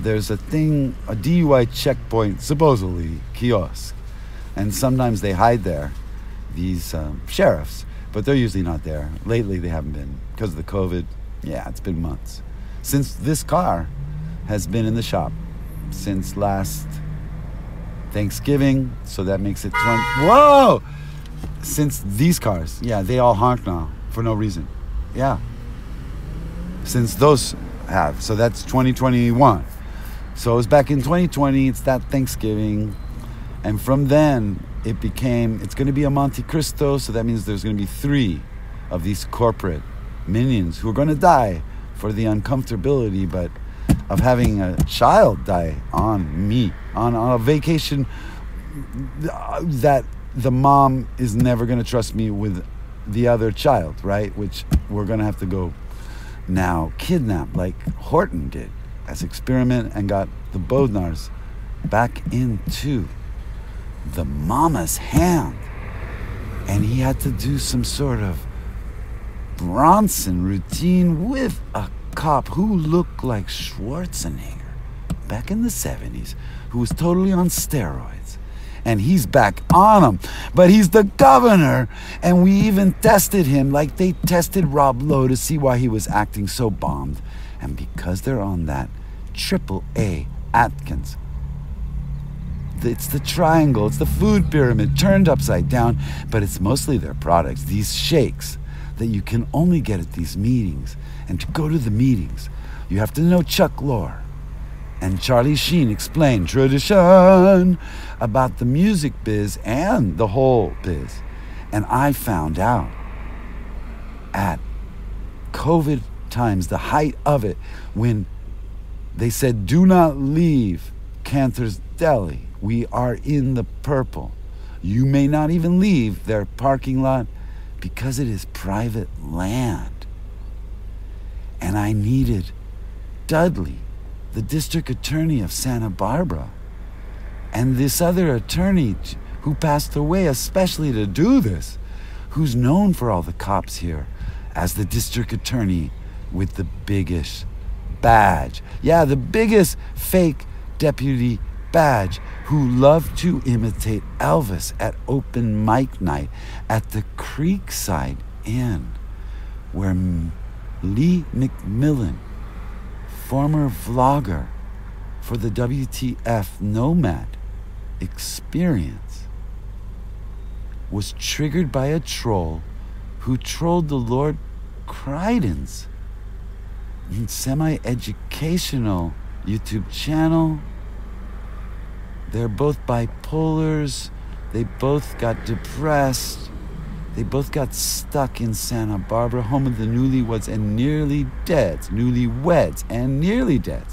there's a thing, a DUI checkpoint, supposedly kiosk, and sometimes they hide there. These um, sheriffs, but they're usually not there. Lately, they haven't been because of the COVID. Yeah, it's been months since this car has been in the shop since last Thanksgiving, so that makes it 20. Whoa! Since these cars, yeah, they all honk now for no reason. Yeah. Since those have, so that's 2021. So it was back in 2020, it's that Thanksgiving. And from then, it became, it's going to be a Monte Cristo, so that means there's going to be three of these corporate minions who are going to die for the uncomfortability, but of having a child die on me on, on a vacation that the mom is never going to trust me with the other child, right? Which we're going to have to go now kidnap like Horton did as experiment and got the Bodnars back into the mama's hand. And he had to do some sort of Bronson routine with a cop who looked like Schwarzenegger back in the 70s, who was totally on steroids. And he's back on them. But he's the governor. And we even tested him like they tested Rob Lowe to see why he was acting so bombed. And because they're on that triple A Atkins, it's the triangle, it's the food pyramid turned upside down, but it's mostly their products, these shakes that you can only get at these meetings. And to go to the meetings, you have to know Chuck Lorre. And Charlie Sheen explained tradition about the music biz and the whole biz. And I found out at COVID times, the height of it, when they said, do not leave Canter's Deli. We are in the purple. You may not even leave their parking lot because it is private land. And I needed Dudley, the district attorney of Santa Barbara, and this other attorney who passed away especially to do this, who's known for all the cops here as the district attorney with the biggest badge. Yeah, the biggest fake deputy badge who loved to imitate Elvis at open mic night at the Creekside Inn, where Lee McMillan, former vlogger for the WTF Nomad experience, was triggered by a troll who trolled the Lord Kreiden's semi educational YouTube channel they're both bipolars. They both got depressed. They both got stuck in Santa Barbara, home of the newlyweds and nearly dead, newlyweds and nearly dead,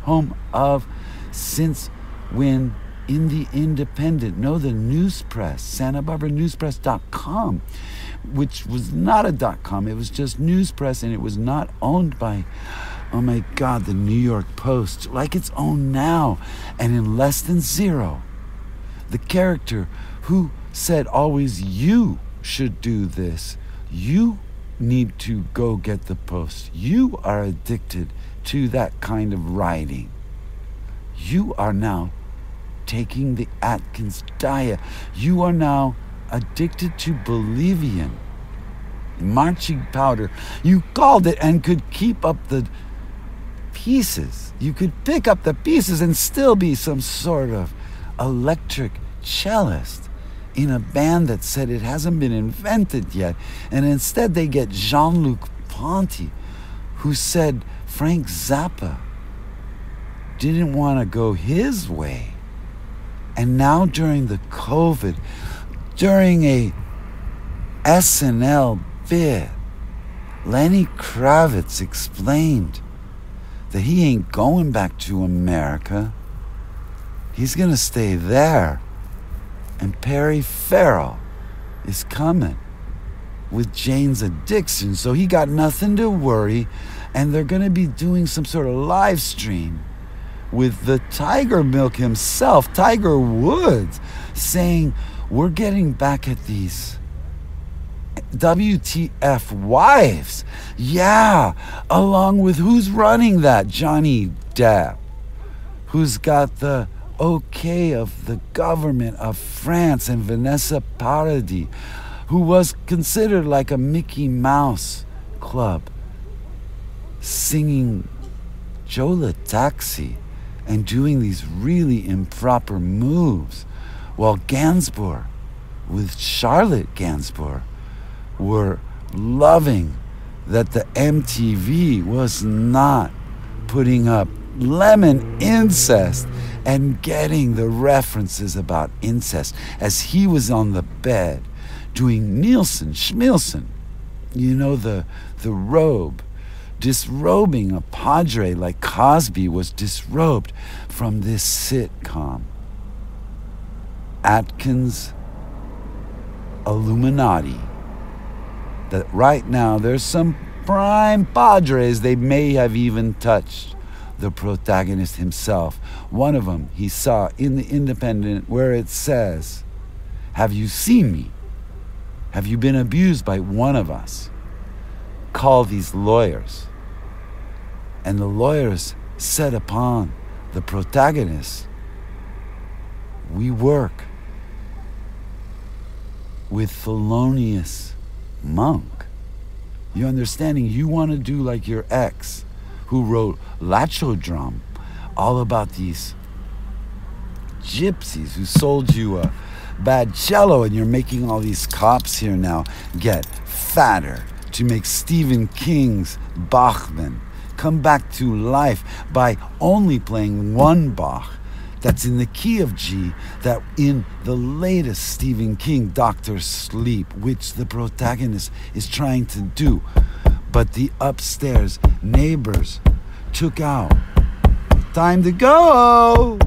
home of since when in the Independent, no, the news press, Santa Barbara Newspress.com, which was not a dot .com, it was just news press, and it was not owned by oh my God, the New York Post, like its own now, and in less than zero. The character who said always, you should do this, you need to go get the post. You are addicted to that kind of writing. You are now taking the Atkins diet. You are now addicted to Bolivian marching powder. You called it and could keep up the pieces. You could pick up the pieces and still be some sort of electric cellist in a band that said it hasn't been invented yet. And instead, they get Jean Luc Ponty, who said Frank Zappa didn't want to go his way. And now, during the COVID, during a SNL bit, Lenny Kravitz explained that he ain't going back to America. He's going to stay there. And Perry Farrell is coming with Jane's addiction, so he got nothing to worry. And they're going to be doing some sort of live stream with the Tiger Milk himself, Tiger Woods, saying, We're getting back at these WTF wives. Yeah, along with who's running that? Johnny Depp, who's got the okay of the government of France and Vanessa Paradis, who was considered like a Mickey Mouse club, singing Joe Taxi and doing these really improper moves, while Gainsbourg, with Charlotte Gainsbourg, were loving that the MTV was not putting up lemon incest and getting the references about incest as he was on the bed doing Nielsen, Schmilson, you know, the, the robe, disrobing a padre like Cosby was disrobed from this sitcom. Atkins Illuminati. That right now there's some prime padres they may have even touched the protagonist himself. One of them he saw in the Independent where it says, Have you seen me? Have you been abused by one of us? Call these lawyers. And the lawyers said upon the protagonist, We work with Thelonious Monk. You understanding? You want to do like your ex who wrote Latcho Drom, all about these gypsies who sold you a bad cello, and you're making all these cops here now get fatter to make Stephen King's Bachman come back to life by only playing one Bach that's in the key of G, that in the latest Stephen King, Doctor Sleep, which the protagonist is trying to do but the upstairs neighbors took out. Time to go!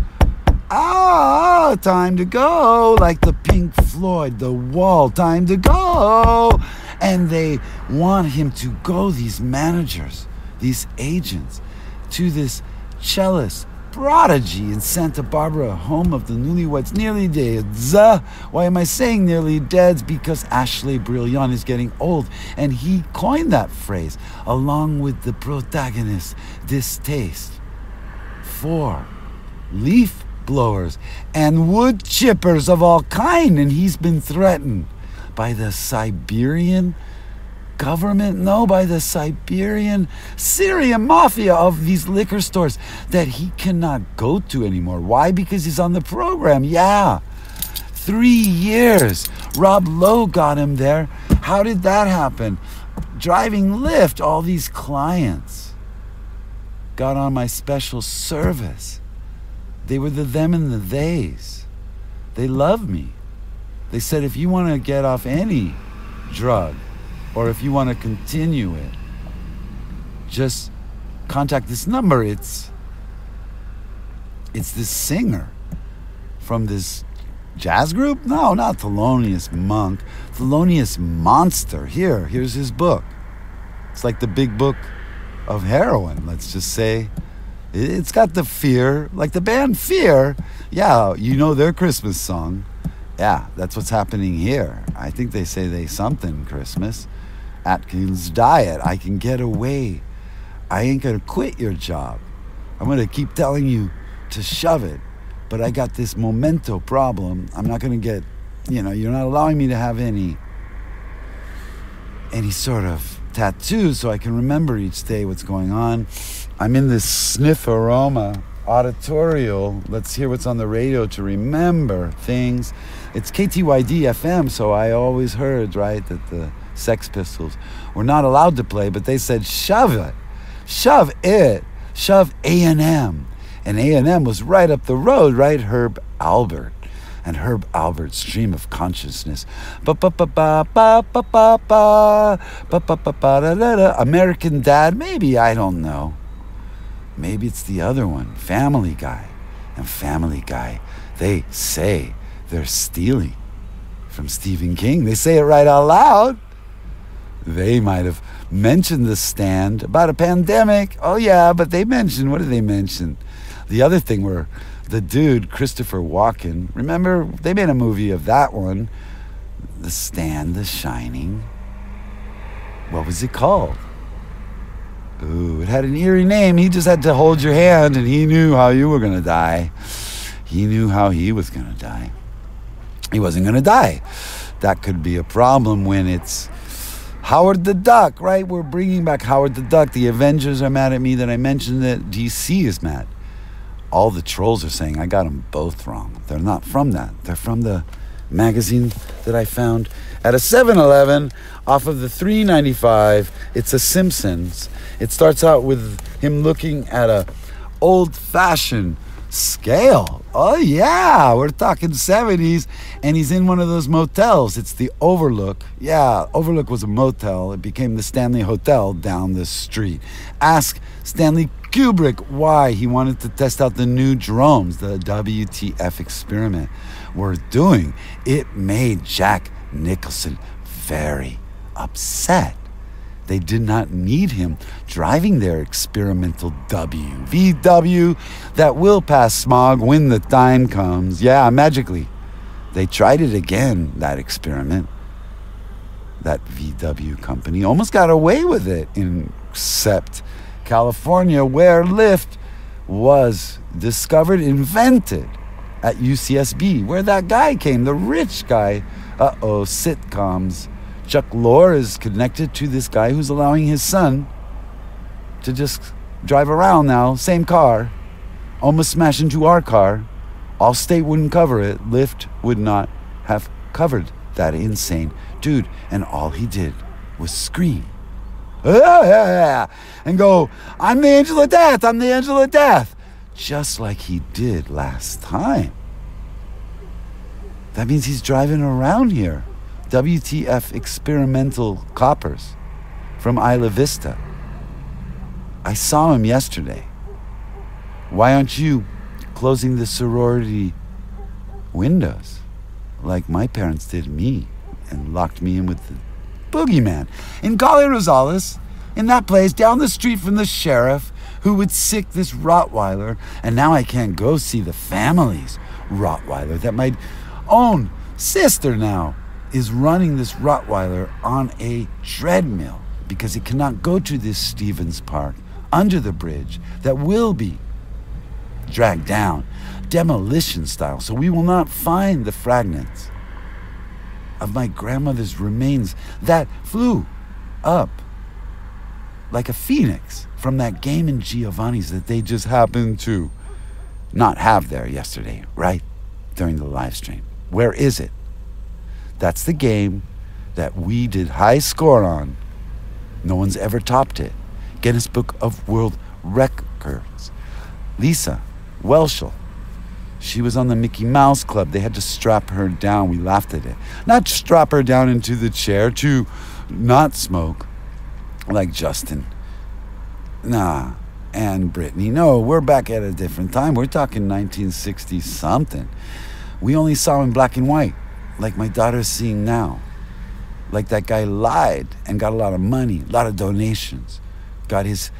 Ah, time to go! Like the Pink Floyd, the wall, time to go! And they want him to go, these managers, these agents, to this cellist prodigy in Santa Barbara, home of the newlyweds, nearly dead. Why am I saying nearly dead? Because Ashleigh Brilliant is getting old, and he coined that phrase along with the protagonist's distaste for leaf blowers and wood chippers of all kind, and he's been threatened by the Siberian government, no, by the Siberian Syrian mafia of these liquor stores that he cannot go to anymore. Why? Because he's on the program. Yeah. Three years. Rob Lowe got him there. How did that happen? Driving Lyft, all these clients got on my special service. They were the them and the theys. They love me. They said, if you want to get off any drug, or if you want to continue it, just contact this number. It's it's this singer from this jazz group? No, not Thelonious Monk. Thelonious Monster. Here, here's his book. It's like the big book of heroin, let's just say. It's got the fear, like the band Fear. Yeah, you know their Christmas song. Yeah, that's what's happening here. I think they say they something Christmas. Atkins diet. I can get away. I ain't gonna quit your job. I'm gonna keep telling you to shove it. But I got this memento problem. I'm not gonna get, you know, you're not allowing me to have any any sort of tattoos so I can remember each day what's going on. I'm in this sniff aroma auditorial. Let's hear what's on the radio to remember things. It's KTYD FM, so I always heard, right, that the Sex Pistols were not allowed to play, but they said, shove it, shove it, shove A&M. And A&M was right up the road, right? Herb Alpert and Herb Alpert's stream of consciousness. American Dad, maybe, I don't know. Maybe it's the other one, Family Guy. And Family Guy, they say they're stealing from Stephen King. They say it right out loud. They might have mentioned the stand about a pandemic. Oh, yeah, but they mentioned, what did they mention? the other thing where the dude, Christopher Walken, remember they made a movie of that one, The Stand, The Shining. What was it called? Ooh, it had an eerie name. He just had to hold your hand and he knew how you were going to die. He knew how he was going to die. He wasn't going to die. That could be a problem when it's Howard the Duck, right? We're bringing back Howard the Duck. The Avengers are mad at me that I mentioned that DC is mad. All the trolls are saying I got them both wrong. They're not from that. They're from the magazine that I found at a 7-Eleven off of the 395. It's a Simpsons. It starts out with him looking at a old-fashioned scale. Oh yeah, we're talking 70s and he's in one of those motels. It's the Overlook. Yeah, Overlook was a motel. It became the Stanley Hotel down the street. Ask Stanley Kubrick why he wanted to test out the new drones the WTF experiment were doing. It made Jack Nicholson very upset. They did not need him driving their experimental W. VW that will pass smog when the time comes. Yeah, magically. They tried it again, that experiment. That VW company almost got away with it in except California, where Lyft was discovered, invented at UCSB, where that guy came, the rich guy. Uh oh, sitcoms Chuck Lorre is connected to this guy who's allowing his son to just drive around now, same car, almost smash into our car. All state wouldn't cover it. Lyft would not have covered that insane dude. And all he did was scream. And go, I'm the angel of death, I'm the angel of death. Just like he did last time. That means he's driving around here. WTF experimental coppers from Isla Vista. I saw him yesterday. Why aren't you closing the sorority windows like my parents did me and locked me in with the boogeyman? In Calle Rosales, in that place down the street from the sheriff who would sick this Rottweiler, and now I can't go see the family's Rottweiler that my own sister now is running this Rottweiler on a treadmill because he cannot go to this Stevens Park under the bridge that will be dragged down, demolition style. So we will not find the fragments of my grandmother's remains that flew up like a phoenix from that game in Giovanni's that they just happened to not have there yesterday, right? During the live stream. Where is it? That's the game that we did high score on. No one's ever topped it. Guinness Book of World Records. Lisa Whelchel. She was on the Mickey Mouse Club. They had to strap her down. We laughed at it. Not strap her down into the chair to not smoke like Justin. Nah. And Brittany. No, we're back at a different time. We're talking 1960 something. We only saw in black and white like my daughter's seeing now. Like that guy lied and got a lot of money, a lot of donations, got his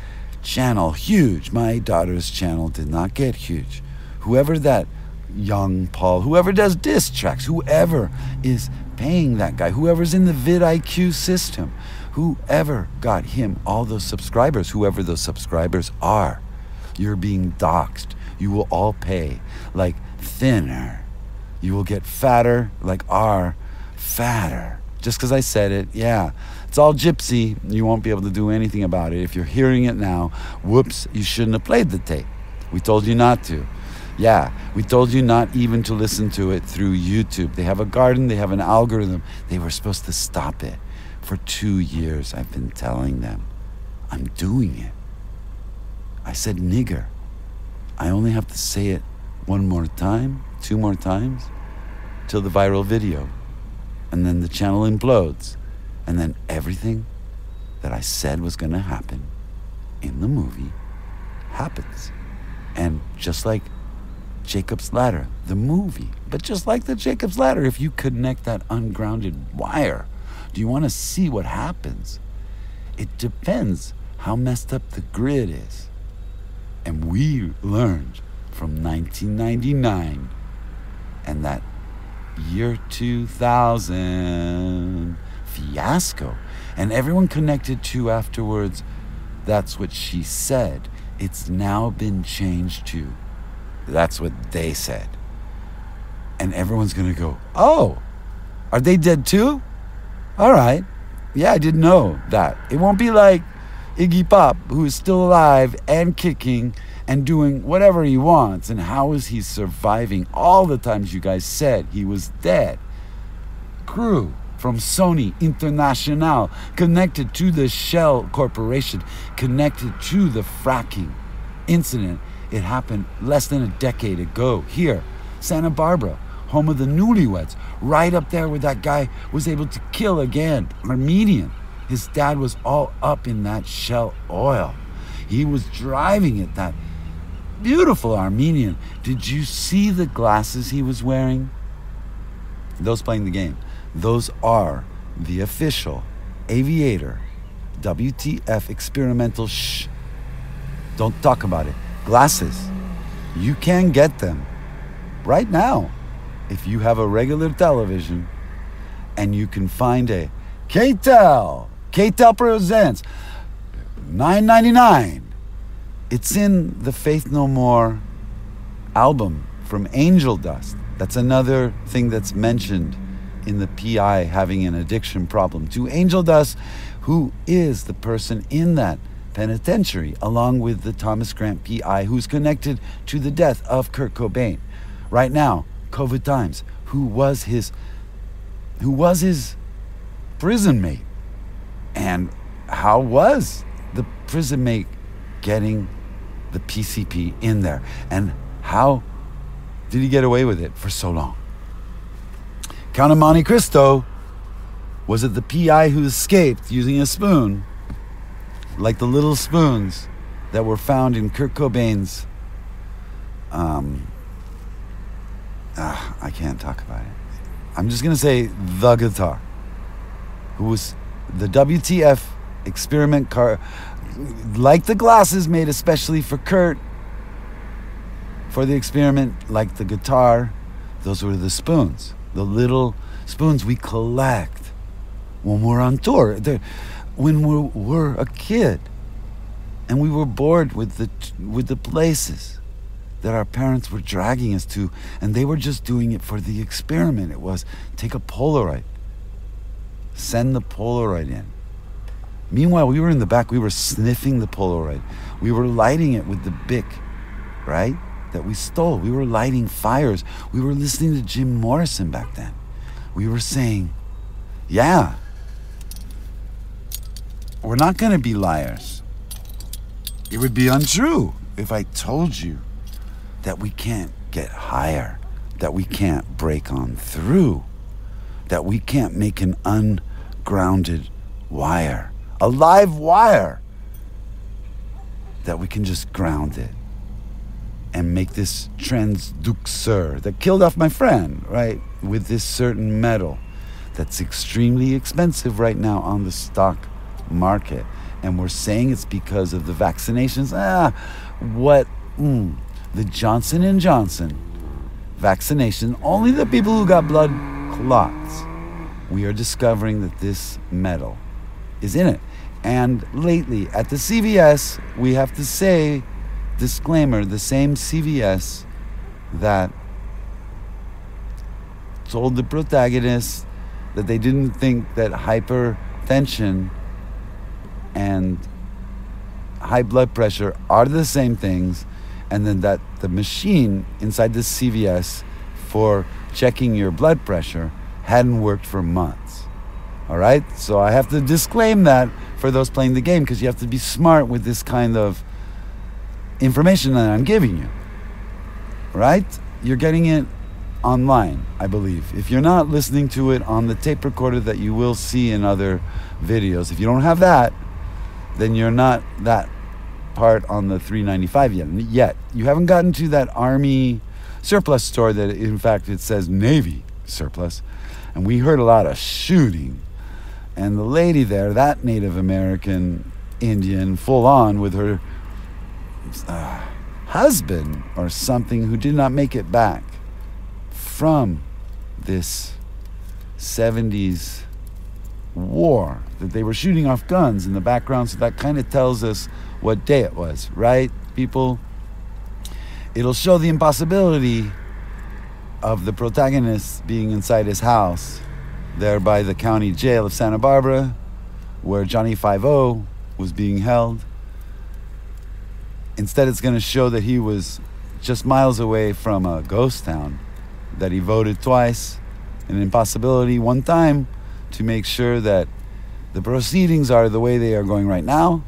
channel huge. My daughter's channel did not get huge. Whoever that young Paul, whoever does diss tracks, whoever is paying that guy, whoever's in the vidIQ system, whoever got him all those subscribers, whoever those subscribers are, you're being doxxed. You will all pay like thinner you will get fatter, like R, fatter. Just because I said it, yeah. It's all gypsy. You won't be able to do anything about it. If you're hearing it now, whoops, you shouldn't have played the tape. We told you not to. Yeah, we told you not even to listen to it through YouTube. They have a garden, they have an algorithm. They were supposed to stop it. For two years, I've been telling them. I'm doing it. I said nigger. I only have to say it one more time, two more times, till the viral video. And then the channel implodes. And then everything that I said was going to happen in the movie happens. And just like Jacob's Ladder, the movie, but just like the Jacob's Ladder, if you connect that ungrounded wire, do you want to see what happens? It depends how messed up the grid is. And we learned from 1999 and that year 2000 fiasco. And everyone connected to afterwards, that's what she said. It's now been changed to, that's what they said. And everyone's to go, oh, are they dead too? All right. Yeah, I didn't know that. It won't be like Iggy Pop, who is still alive and kicking and doing whatever he wants. And how is he surviving all the times you guys said he was dead? Crew from Sony International, connected to the Shell Corporation, connected to the fracking incident. It happened less than a decade ago here, Santa Barbara, home of the newlyweds, right up there where that guy was able to kill again, Armenian. His dad was all up in that Shell oil. He was driving it, that beautiful Armenian. Did you see the glasses he was wearing? Those playing the game. Those are the official aviator WTF experimental shh. Don't talk about it. Glasses. You can get them right now if you have a regular television and you can find a KTEL. KTEL presents 9.99. It's in the Faith No More album from Angel Dust. That's another thing that's mentioned in the PI having an addiction problem. To Angel Dust, who is the person in that penitentiary, along with the Thomas Grant PI, who's connected to the death of Kurt Cobain. Right now, COVID times, who was his who was his prison mate. And how was the prison mate getting the PCP in there? And how did he get away with it for so long? Count of Monte Cristo was it the PI who escaped using a spoon, like the little spoons that were found in Kurt Cobain's um, ah, I can't talk about it. I'm just gonna say the guitar, who was the WTF experiment car, like the glasses made especially for Kurt. For the experiment, like the guitar, those were the spoons, the little spoons we collect when we're on tour. They're, when we're, we're a kid, and we were bored with the with the places that our parents were dragging us to, and they were just doing it for the experiment. It was take a Polaroid, send the Polaroid in. Meanwhile, we were in the back, we were sniffing the Polaroid. We were lighting it with the Bic, right? That we stole. We were lighting fires. We were listening to Jim Morrison back then. We were saying, yeah, we're not going to be liars. It would be untrue if I told you that we can't get higher, that we can't break on through, that we can't make an ungrounded wire, a live wire, that we can just ground it and make this transducer that killed off my friend, right, with this certain metal that's extremely expensive right now on the stock market. And we're saying it's because of the vaccinations. Ah, what? Mm, the Johnson and Johnson vaccination, only the people who got blood clots, we are discovering that this metal is in it. And lately at the CVS, we have to say, disclaimer, the same CVS that told the protagonist that they didn't think that hypertension and high blood pressure are the same things and then that the machine inside the CVS for checking your blood pressure hadn't worked for months. All right? So I have to disclaim that for those playing the game because you have to be smart with this kind of information that I'm giving you. Right? You're getting it online, I believe. If you're not listening to it on the tape recorder that you will see in other videos, if you don't have that, then you're not that part on the 395 yet. Yet you haven't gotten to that army surplus store that in fact it says Navy surplus. And we heard a lot of shooting. And the lady there, that Native American Indian, full on with her uh, husband or something who did not make it back from this 70s war that they were shooting off guns in the background. So that kind of tells us what day it was right people? It'll show the impossibility of the protagonist being inside his house there by the county jail of Santa Barbara where Johnny Five O was being held instead it's going to show that he was just miles away from a ghost town that he voted twice an impossibility one time to make sure that the proceedings are the way they are going right now.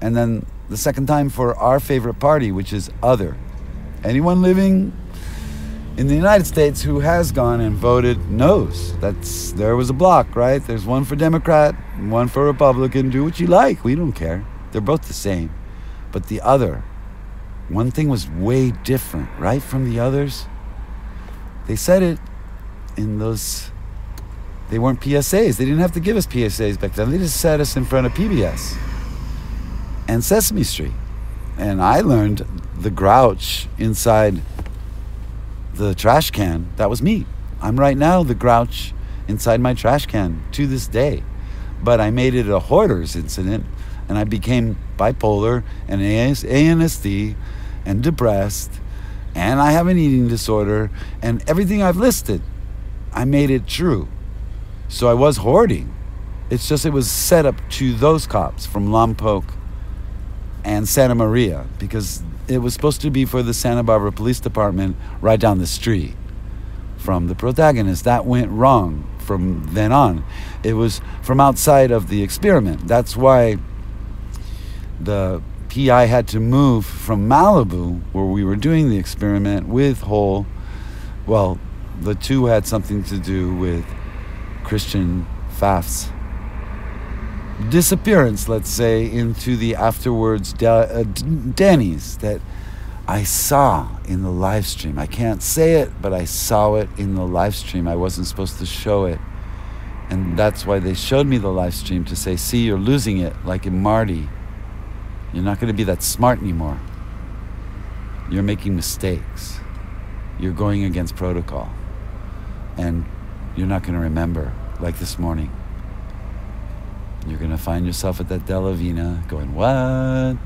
And then the second time for our favorite party, which is other. Anyone living in the United States who has gone and voted knows that's there was a block, right? There's one for Democrat, one for Republican. Do what you like. We don't care. They're both the same. But the other, one thing was way different, right, from the others. They said it in those they weren't PSAs. They didn't have to give us PSAs back then. They just set us in front of PBS and Sesame Street. And I learned the grouch inside the trash can. That was me. I'm right now the grouch inside my trash can to this day. But I made it a hoarders incident and I became bipolar and ANSD and depressed and I have an eating disorder and everything I've listed, I made it true. So I was hoarding. It's just it was set up to those cops from Lompoc and Santa Maria because it was supposed to be for the Santa Barbara Police Department right down the street from the protagonist. That went wrong from then on. It was from outside of the experiment. That's why the PI had to move from Malibu, where we were doing the experiment with Hole. Well, the two had something to do with Kristen Pfaff's disappearance, let's say, into the afterwards uh, Denny's that I saw in the live stream. I can't say it, but I saw it in the live stream. I wasn't supposed to show it. And that's why they showed me the live stream to say, see, you're losing it, like in Marty. You're not going to be that smart anymore. You're making mistakes. You're going against protocol. And you're not going to remember like this morning. You're going to find yourself at that Delavina going, What?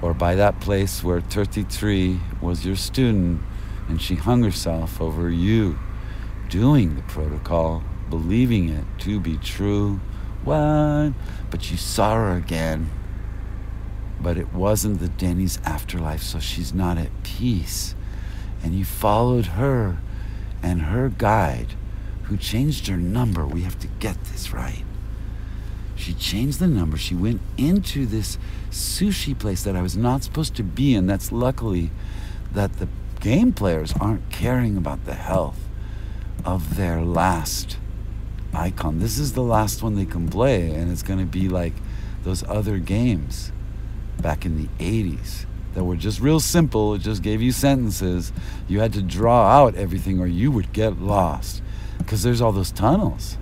Or by that place where 33 was your student and she hung herself over you doing the protocol, believing it to be true. What? But you saw her again. But it wasn't the Denny's afterlife, so she's not at peace. And you followed her and her guide who changed her number. We have to get this right. She changed the number. She went into this sushi place that I was not supposed to be in. That's luckily that the game players aren't caring about the health of their last icon. This is the last one they can play, and it's going to be like those other games back in the 80s that were just real simple. It just gave you sentences. You had to draw out everything or you would get lost because there's all those tunnels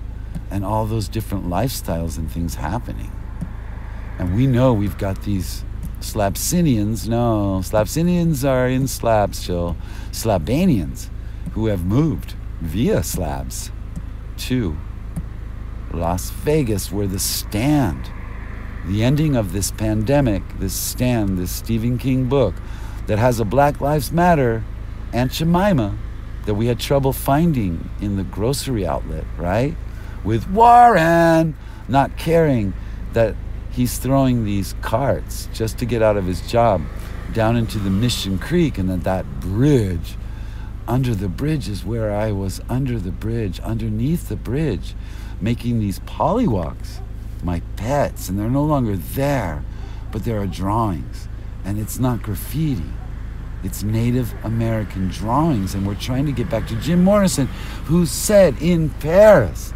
and all those different lifestyles and things happening. And we know we've got these Slabsinians. No, Slabsinians are in slabs still. Slabanians who have moved via slabs to Las Vegas, where the stand, the ending of this pandemic, this stand, this Stephen King book that has a Black Lives Matter Aunt Jemima that we had trouble finding in the grocery outlet, right? With Warren not caring that he's throwing these carts just to get out of his job down into the Mission Creek and then that bridge. Under the bridge is where I was under the bridge, underneath the bridge, making these polywalks, my pets, and they're no longer there, but there are drawings, and it's not graffiti it's Native American drawings. And we're trying to get back to Jim Morrison, who said in Paris,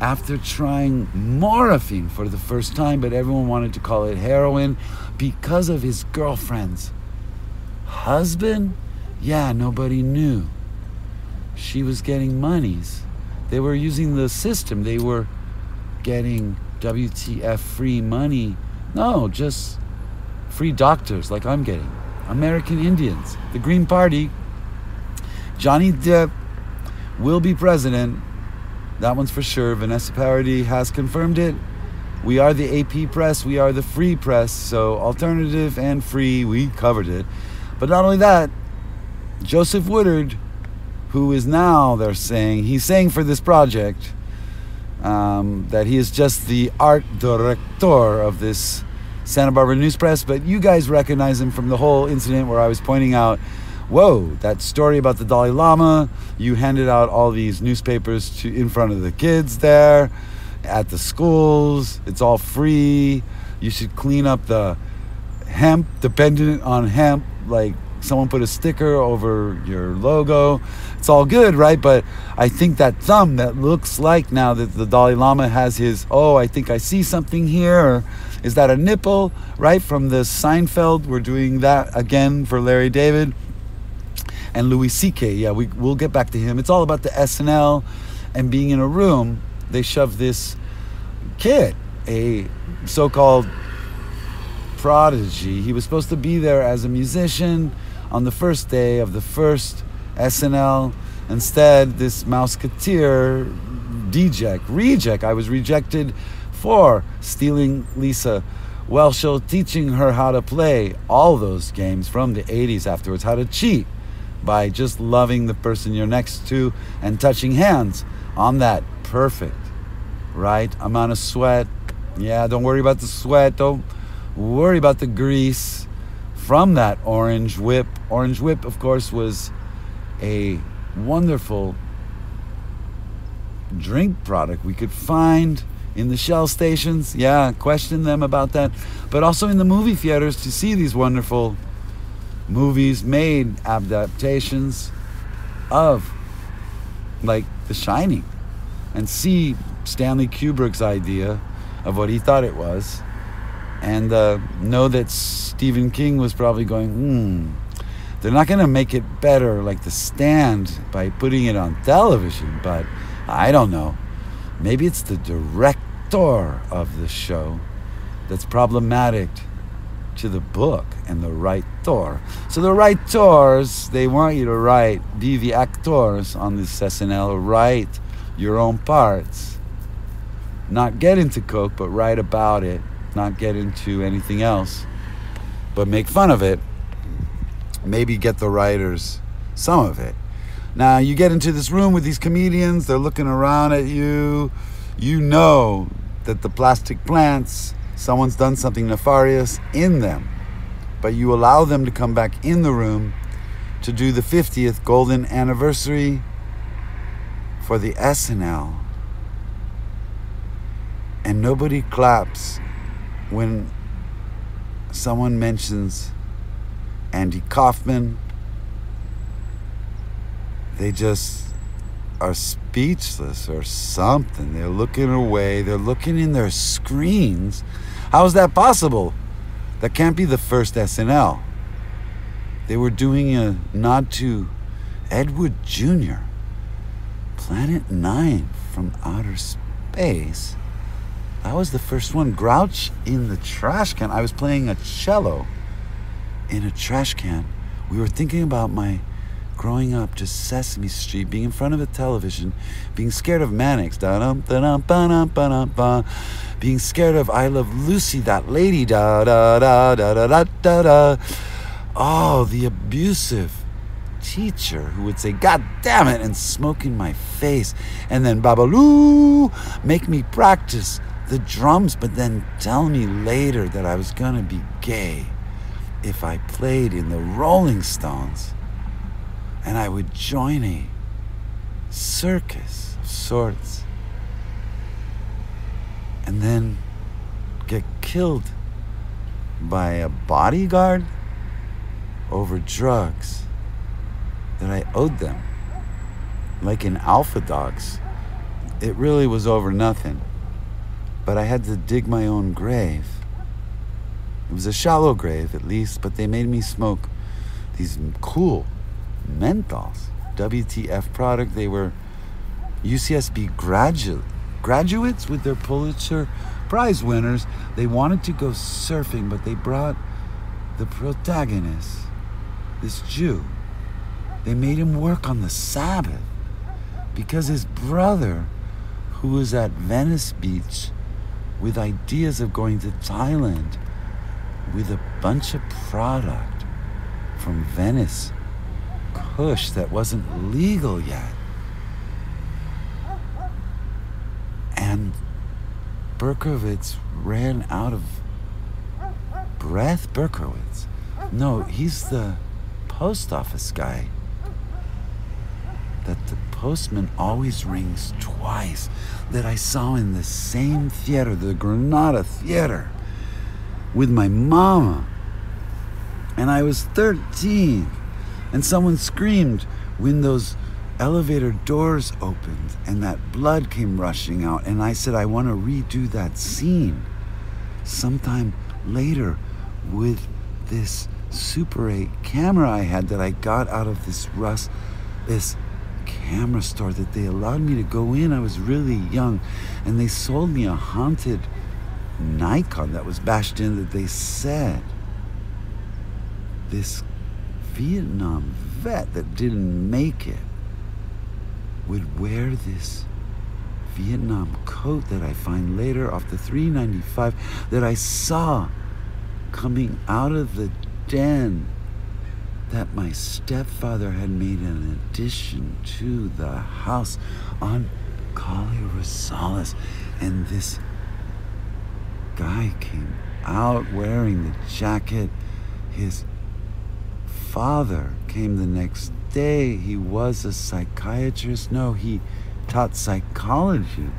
after trying morphine for the first time, but everyone wanted to call it heroin because of his girlfriend's husband. Yeah, nobody knew. She was getting monies. They were using the system. They were getting WTF free money. No, just free doctors like I'm getting American Indians. The Green Party, Johnny Depp will be president. That one's for sure. Vanessa Paradis has confirmed it. We are the AP press, we are the free press, so alternative and free, we covered it. But not only that, Josef Woodard, who is now, they're saying, he's saying for this project um, that he is just the art director of this Santa Barbara News Press, but you guys recognize him from the whole incident where I was pointing out, whoa, that story about the Dalai Lama, you handed out all these newspapers to in front of the kids there at the schools. It's all free. You should clean up the hemp, dependent on hemp, like someone put a sticker over your logo. It's all good, right? But I think that thumb that looks like now that the Dalai Lama has his, oh, I think I see something here. Is that a nipple, right? From the Seinfeld. We're doing that again for Larry David. And Louis C.K., yeah, we, we'll get back to him. It's all about the SNL and being in a room. They shove this kid, a so called prodigy. He was supposed to be there as a musician on the first day of the first SNL. Instead, this Mouseketeer deject, reject, I was rejected for stealing Lisa Whelchel, teaching her how to play all those games from the 80s afterwards, how to cheat by just loving the person you're next to and touching hands on that perfect, right? Amount of sweat. Yeah, don't worry about the sweat. Don't worry about the grease from that orange whip. Orange whip, of course, was a wonderful drink product we could find in the Shell stations. Yeah, question them about that. But also in the movie theaters to see these wonderful movies made adaptations of like The Shining. And see Stanley Kubrick's idea of what he thought it was. And uh, know that Stephen King was probably going, hmm, they're not going to make it better like The Stand by putting it on television, but I don't know. Maybe it's the director of the show that's problematic to the book and the writer. So the writers, they want you to write, be the actors on this SNL, write your own parts. Not get into Coke, but write about it not get into anything else, but make fun of it. Maybe get the writers some of it. Now, you get into this room with these comedians, they're looking around at you. You know that the plastic plants, someone's done something nefarious in them, but you allow them to come back in the room to do the 50th golden anniversary for the SNL. And nobody claps when someone mentions Andy Kaufman, they just are speechless or something. They're looking away, they're looking in their screens. How is that possible? That can't be the first SNL. They were doing a nod to Ed Wood Jr., Planet Nine from outer space. That was the first one. Grouch in the trash can. I was playing a cello in a trash can. We were thinking about my growing up to Sesame Street, being in front of a television, being scared of Mannix, being scared of I Love Lucy, that lady, da da da da da da da da. Oh, the abusive teacher who would say, God damn it, and smoke in my face, and then Babaloo, make me practice the drums, but then tell me later that I was gonna be gay if I played in the Rolling Stones and I would join a circus of sorts and then get killed by a bodyguard over drugs that I owed them. Like in Alpha Dogs, it really was over nothing but I had to dig my own grave. It was a shallow grave, at least, but they made me smoke these cool menthols. WTF product. They were UCSB graduate, graduates with their Pulitzer Prize winners. They wanted to go surfing, but they brought the protagonist this Jew. They made him work on the Sabbath because his brother, who was at Venice Beach with ideas of going to Thailand with a bunch of product from Venice, Kush that wasn't legal yet. And Berkowitz ran out of breath. Berkowitz. No, he's the post office guy. That the postman always rings twice. That I saw in the same theater, the Granada Theater, with my mama. And I was 13. And someone screamed when those elevator doors opened and that blood came rushing out. And I said, I want to redo that scene sometime later with this Super 8 camera I had that I got out of this Russ, this camera store that they allowed me to go in. I was really young, and they sold me a haunted Nikon that was bashed in that they said this Vietnam vet that didn't make it would wear this Vietnam coat that I find later off the 395 that I saw coming out of the den that my stepfather had made an addition to the house on Calle Rosales. And this guy came out wearing the jacket. His father came the next day. He was a psychiatrist. No, he taught psychology.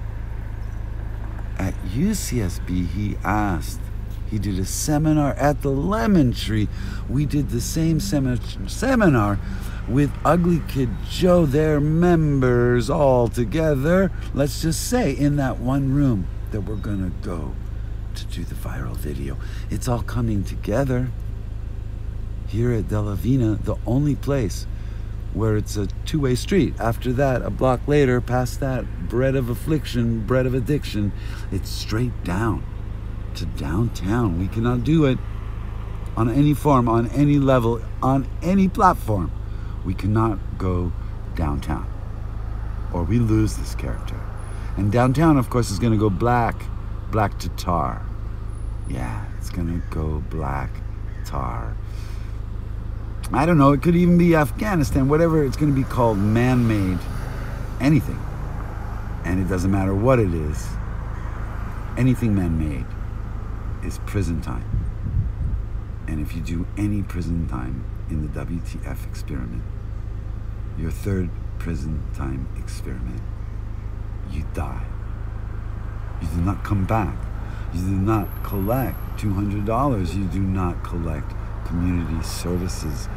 At UCSB, he asked he did a seminar at the Lemon Tree. We did the same seminar with Ugly Kid Joe, their members all together. Let's just say in that one room that we're going to go to do the viral video. It's all coming together here at De la Vina, the only place where it's a two way street. After that, a block later, past that, bread of affliction, bread of addiction, it's straight down to downtown. We cannot do it on any form, on any level, on any platform. We cannot go downtown or we lose this character. And downtown, of course, is going to go black, black to tar. Yeah, it's going to go black tar. I don't know, it could even be Afghanistan, whatever it's going to be called, man made, anything. And it doesn't matter what it is, anything man made is prison time. And if you do any prison time in the WTF experiment, your third prison time experiment, you die. You do not come back. You do not collect $200. You do not collect community services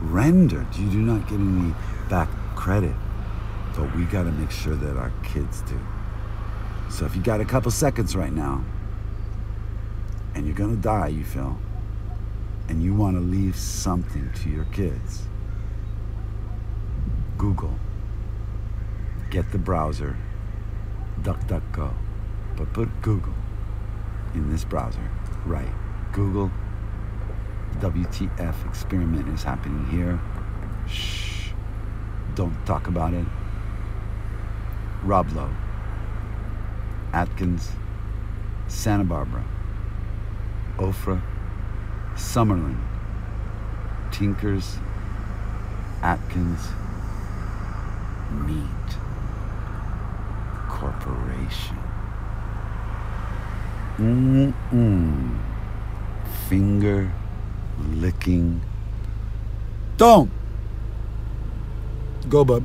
rendered. You do not get any back credit. But we got to make sure that our kids do. So if you got a couple seconds right now, and you're gonna die, you feel, and you want to leave something to your kids, Google. Get the browser, DuckDuckGo, but put Google in this browser. Right, Google. WTF experiment is happening here. Shh. Don't talk about it. Rob Lowe, Atkins, Santa Barbara. Oprah, Summerlin, Tinkers, Atkins, Meat Corporation. Mm-mm. Finger licking. Don't! Go, bub.